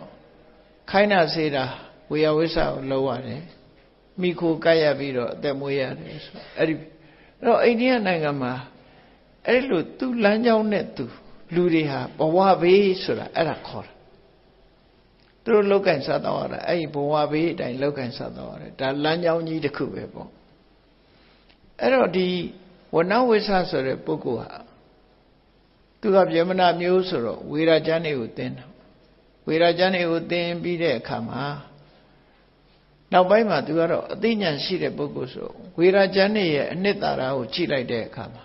ခိုင်းတာစေတာဝေယဝိဆကိုလုပ်ရတယ်မိခိုကပ်ရပြီးတော့အသက်မွေးရတယ်ဆိုအဲ့ဒီ အဲ့တော့အိန္ဒိယနိုင်ငံမှာအဲ့လိုသူလမ်းကြောင်းနဲ့သူလူတွေဟာဘဝဘေးဆိုတာအဲ့ဒါခေါ်တာသူသူတို့လောက်ကင်စားတော့ရတာအဲ့ဒီဘဝဘေးအတိုင်းလောက်ကင်စားတော့ရတယ်ဒါလမ်းကြောင်းကြီးတစ်ခုပဲပေါ့အဲ့တော့ဒီဝဏဝိဆဆိုတဲ့ပုဂ္ဂိုလ်ဟာသူကဗျမနာမျိုးဆိုတော့ဝေရာကျမ်းတွေကိုသင်တာဝေရာကျမ်းတွေကိုသင်ပြီးတဲ့အခါမှာ နောက်ပိုင်းမှာသူကတော့အသိဉာဏ်ရှိတဲ့ပုဂ္ဂိုလ်ဆိုဝေရာကျမ်းတွေရဲ့အနှစ်သာရကိုကြည့်လိုက်တဲ့အခါမှာ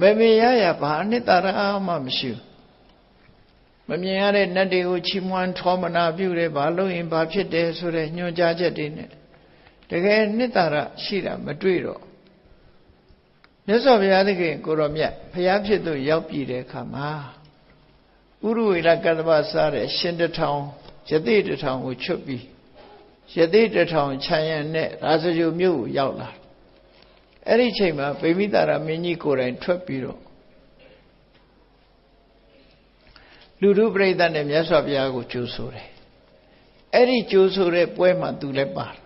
မမေရရဘာအနှစ်သာရမှမရှိဘူးမမြင်ရတဲ့နတ်တွေကိုချီးမွမ်းထောမနာပြုတယ်ဘာလို့ရင်ဘာဖြစ်တယ်ဆိုတဲ့ညွှန်ကြားချက်တွေနဲ့တကယ်နှစ်သာရရှိတာမတွေ့တော့မြတ်စွာဘုရားသခင်ကိုရောမြတ်ဘုရားဖြစ်သူရောက်ပြည်တဲ့အခါမှာဥရဝေလကတ္တပစားတဲ့ရှင်တထောင်ယသိတထောင်ကိုချွတ်ပြီး ယသိတထောင်ခြံရံနဲ့ရာဇဂုမြို့ကိုရောက်လာအဲ့ဒီချိန်မှာဗိမိတာရမင်းကြီးကိုယ်တိုင်ထွက်ပြီးတော့လူလူပြိဿနဲ့မြတ်စွာဘုရားကိုကြိုးဆိုတယ်အဲ့ဒီကြိုးဆိုတဲ့ပွဲမှာသူလည်းပါတယ်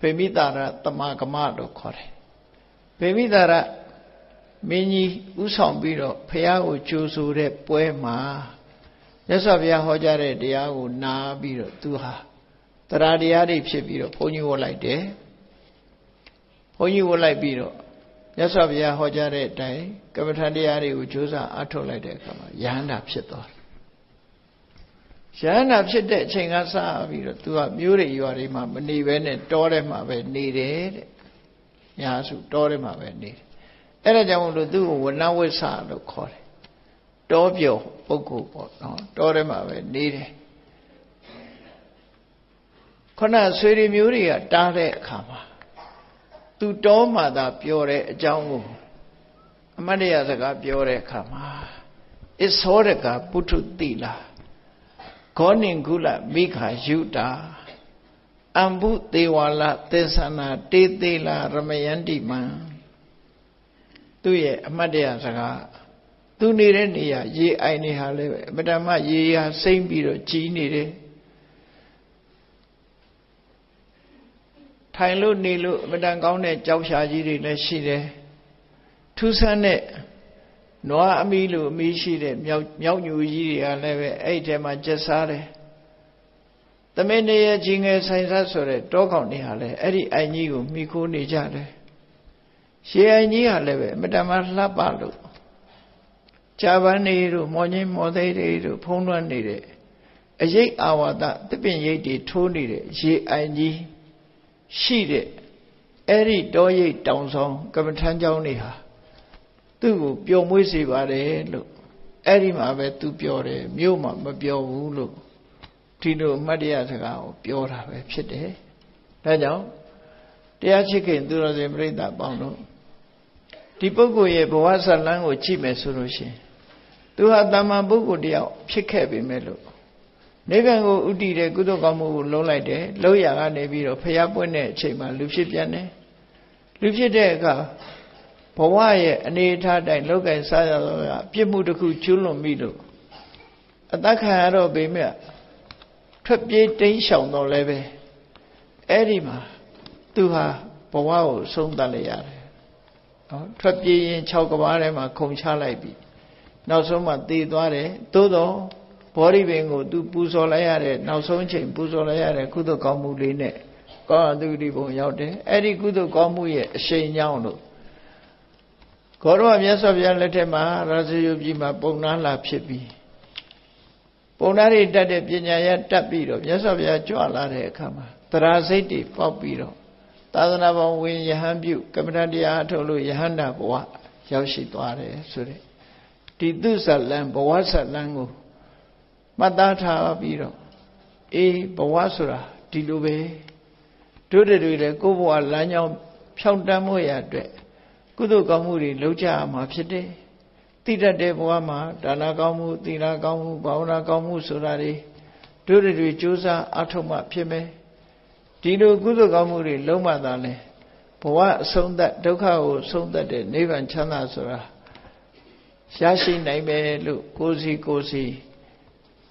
ဗိမိတာရတမကမလို့ခေါ်တယ်ဗိမိတာရမင်းကြီးဥဆောင်ပြီးတော့ဘုရားကိုကြိုးဆိုတဲ့ပွဲမှာ မြတ်စွာဘုရားဟောကြားတဲ့တရားကိုနားပြီးတော့သူဟာတရားတရားတွေဖြစ်ပြီးတော့ဘုန်းကြီးဝတ်လိုက်တယ်ဘုန်းကြီးဝတ်လိုက်ပြီးတော့မြတ်စွာဘုရားဟောကြားတဲ့အတိုင်းကမ္မထတရားတွေကိုကြိုးစားအားထုတ်လိုက်တဲ့အခါမှာယဟန္တာဖြစ်သွားတယ်ယဟန္တာဖြစ်တဲ့အချိန်ကစပြီးတော့သူကမျိုးတွေရွာတွေမှာမနေဘဲနဲ့တောထဲမှာပဲနေတယ်တဲ့ညာစုတောထဲမှာပဲနေတယ်အဲ့ဒါကြောင့်မို့လို့သူ့ကိုဝဏဝိဆာလို့ခေါ်တယ် တောပြောပုဂ္ဂိုလ်ပေါ့နော်တောထဲမှာပဲနေတယ်ခဏဆွေတွေမျိုးတွေကတားတဲ့အခါမှာသူတောမှသာပြောတဲ့အကြောင်းကိုအမတ်တရားစကားပြောတဲ့အခါမှာအသောရကပုထုတိလာဂောနိကုလမိခာယုတာအမ္ဗုသေဝါလသေသနာတေသေးလာရမယန္တိမံသူ့ရဲ့အမတ်တရားစကား သူနေတဲ့နေရာရေအိုင်နေဟာလည်းပဲအမတမရေဟာစိမ့်ပြီးတော့ကြီးနေတယ်ထိုင်လို့နေလို့အမတန်ကောင်းတဲ့ကြောက်ဖြာကြီးတွေလည်းရှိတယ်ထူးဆန်းတဲ့နွားအမီလိုအမီရှိတဲ့မြောက်မြောက်ညူကြီးတွေကလည်းပဲအဲ့ထဲမှာကျက်စားတယ်သမင်းနေရကြီးငယ်ဆိုင်စားဆိုတဲ့တောကောင်တွေဟာလည်းအဲ့ဒီအိုင်ကြီးကိုမိခိုးနေကြတယ်ရှေးအိုင်ကြီးဟာလည်းပဲအမတမလှပလို့ ဂျာပန်နေတို့မော်ချင်းမော်သိတွေတို့ဖုံးလွှမ်းနေတဲ့အရိပ်အာဝါဒတပင်ရိပ်တွေထိုးနေတဲ့ရေအိုင်ကြီးရှိတဲ့အဲ့ဒီတောရိပ်တောင်ဆောင်ကမ္မထမ်းเจ้าနေဟာသူ့ကိုပျော်မွေးစေပါတယ်လို့အဲ့ဒီမှာပဲသူပြောတယ်မြို့မှာမပြောဘူးလို့ဒီလိုအမှတ်တရစကားကိုပြောတာပဲဖြစ်တယ်ဒါကြောင့်တရားချစ်ခင်သူတော်စင်ပြိဿပေါင်းတို့ဒီပုဂ္ဂိုလ်ရဲ့ဘဝဇာတ်လမ်းကိုကြည့်မယ်ဆိုလို့ရှိရင် သူဟာတမန်ပုဂ္ဂိုလ်တယောက်ဖြစ်ခဲ့ပေမဲ့လို့နိဗ္ဗာန်ကိုဥတည်တဲ့ကုသိုလ်ကောင်းမှုကိုလုံးလိုက်တယ်လုံးရကနေပြီးတော့ဖျားပွင့်တဲ့အချိန်မှာလူဖြစ်ပြန်တယ်လူဖြစ်တဲ့အခါဘဝရဲ့အနေအထားတိုင်းလောက်ကင်စားရတော့ပြစ်မှုတစ်ခုကျွလွန်ပြီလို့အသက်ခံရတော့ပေမဲ့ထွက်ပြေးတိမ်းရှောင်တော့လည်းပဲအဲ့ဒီမှာသူဟာဘဝကိုဆုံးသတ်လိုက်ရတယ်နော်ထွက်ပြေးရင်6ကဘာထဲမှာခုံချလိုက်ပြီ နောက်ဆုံးမှတည်သွားတယ်သို့တော့ဘောဓိပင်ကိုသူပူဇော်လိုက်ရတဲ့နောက်ဆုံးချိန်ပူဇော်လိုက်ရတဲ့ကုသိုလ်ကောင်းမှုလေးနဲ့ကောင်းသူဒီဘုံရောက်တယ်အဲ့ဒီကုသိုလ်ကောင်းမှုရဲ့အရှိန်ကြောင့်လို့ဂေါရဝမြတ်စွာဘုရားလက်ထက်မှာရာဇယုပြည်မှာပုံနာလာဖြစ်ပြီးပုံနာတွေတက်တဲ့ပညာရတက်ပြီးတော့မြတ်စွာဘုရားကြွလာတဲ့အခါမှာတရာစိတ်တွေပေါက်ပြီးတော့သာသနာပေါင်းဝင်ယဟန်ပြုကမ္မဋ္ဌာန်းတရားထုတ်လို့ယဟန္တာဘဝရောက်ရှိသွားတယ်ဆိုတဲ့ ဒီသူဇလံဘဝဇလံကိုမှတ်သားထားပြီးတော့အေးဘဝဆိုတာဒီလိုပဲတို့တွေလည်းကိုယ့်ဘဝလမ်းကြောင်းဖြောင့်တမ်းမှုရအတွက်ကုသိုလ်ကောင်းမှုတွေလုပ်ကြရမှာဖြစ်တယ်တိတတ်တဲ့ဘဝမှာဒါနကောင်းမှုသီလကောင်းမှုဘာဝနာကောင်းမှုဆိုတာတွေတို့တွေကြိုးစားအထောက်မှဖြစ်မယ်ဒီလိုကုသိုလ်ကောင်းမှုတွေလုံးမသာလဲဘဝအဆုံးသတ်ဒုက္ခကိုဆုံးသတ်တဲ့နိဗ္ဗာန်ချမ်းသာဆိုတာ ရရှိနိုင်မယ်လို့ကိုယ်စီကိုယ်စီ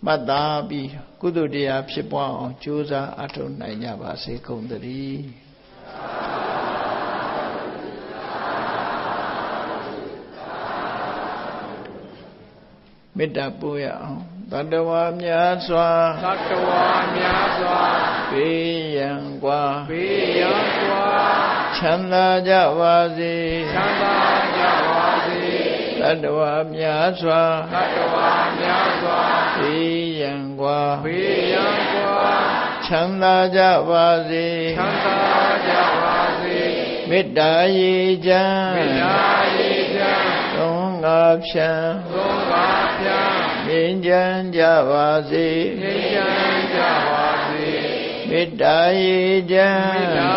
မှတ်သားပြီးကုသိုလ်တရားဖြစ်ပွားအောင်ကြိုးစားအထောက်နိုင်ကြပါစေကုန်သတည်းမ မေတ္တာပို့ရအောင်တတဝါများစွာ သတ္တဝါများစွာ ဘေးရန်กว่า ဘေးရန်စွာ ချမ်းသာကြပါစေ ချမ်းသာကြပါစေ တတဝါများစွာတတဝါများစွာဘေးရန်ကွာဘေးရန်ကွာချမ်းသာကြပါစေချမ်းသာကြပါစေမေတ္တာရေချမ်းမေတ္တာရေချမ်းသုံးငါဖြံသုံးငါဖြံငြိမ်းချမ်းကြပါစေငြိမ်းချမ်းကြပါစေမေတ္တာရေချမ်းမေတ္တာ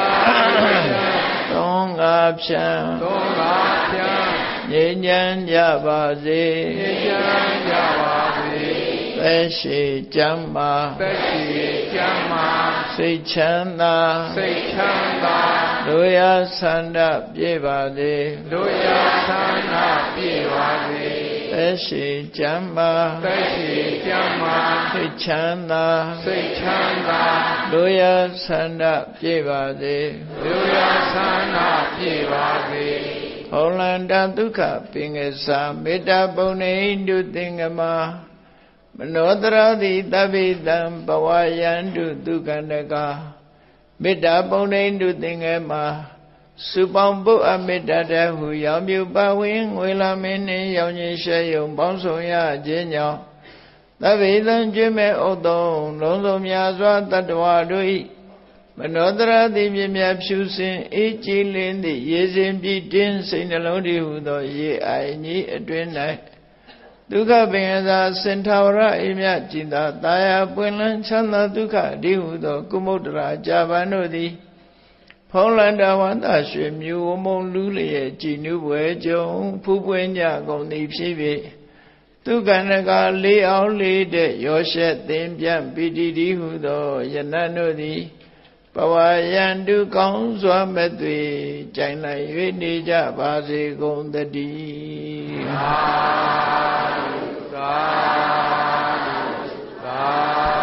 ရေချမ်းသုံးငါဖြံသုံးငါဖြံ ငြိမ်းချမ်းကြပါစေငြိမ်းချမ်းကြပါစေသက်ရှိကြမ်းမာသက်ရှိကျမ်းမာစိတ်ချမ်းသာစိတ်ချမ်းသာတို့ရဆန္ဒပြေပါစေတို့ရသန္တာပြည့်ပါစေသက်ရှိကြမ်းမာသက်ရှိကျမ်းမာစိတ်ချမ်းသာစိတ်ချမ်းသာတို့ရဆန္ဒပြေပါစေတို့ရသန္တာပြည့်ပါစေ ဟောလန္တဒုက္ခပင်ကစားမေတ္တာပုံနေတုသင်္ကမမနောတရတိတပိတံဘဝယန္တုဒုက္ခန္တကမေတ္တာပုံနေတုသင်္ကမစုပေါင်းပုအမေတ္တာတဟုရောင်မြူပဝင်းငွေလာမင်းနှင့်ရောင်ကြီးရှဲယုံပေါင်းဆောင်ရခြင်းကြောင့်သဗ္ဗေသံကျွေးမဲ့ဥတုံလုံးစုံများစွာတတ္တဝါတို့၏ မနောတရတိမြင်မြတ်ဖြူစင်အေးကြည်လင်းသည့်ရေစဉ်ပြည့်တင်းစိတ်နှလုံးတည်ဟုသော ရေအိုင်ကြီးအတွင်၌ဒုက္ခပင်သာစင်ထာဝရအိမြจิตသာတာယာပွင့်လန်းချမ်းသာဒုက္ခဒီဟုသော ကုမုဒ္ဒရာကြာပန်တို့သည် ဖုံးလန္တဝန္တရွှေမြူဝမုံလူလျက်ကြည်နုပွဲကြုံဖူးပွင့်ကြကုန်သည်ဖြစ်၍သူကန္နကလေးအောင်လေးတဲ့ရောရှက်သင်ပြန့်ပိတိတိဟုသောယနတ်တို့သည် ဘဝယန္တုကောင်းစွာမဲ့သွေကြိုင်လိုက်၍နေကြပါစေကုန်တည်းသာသာသာ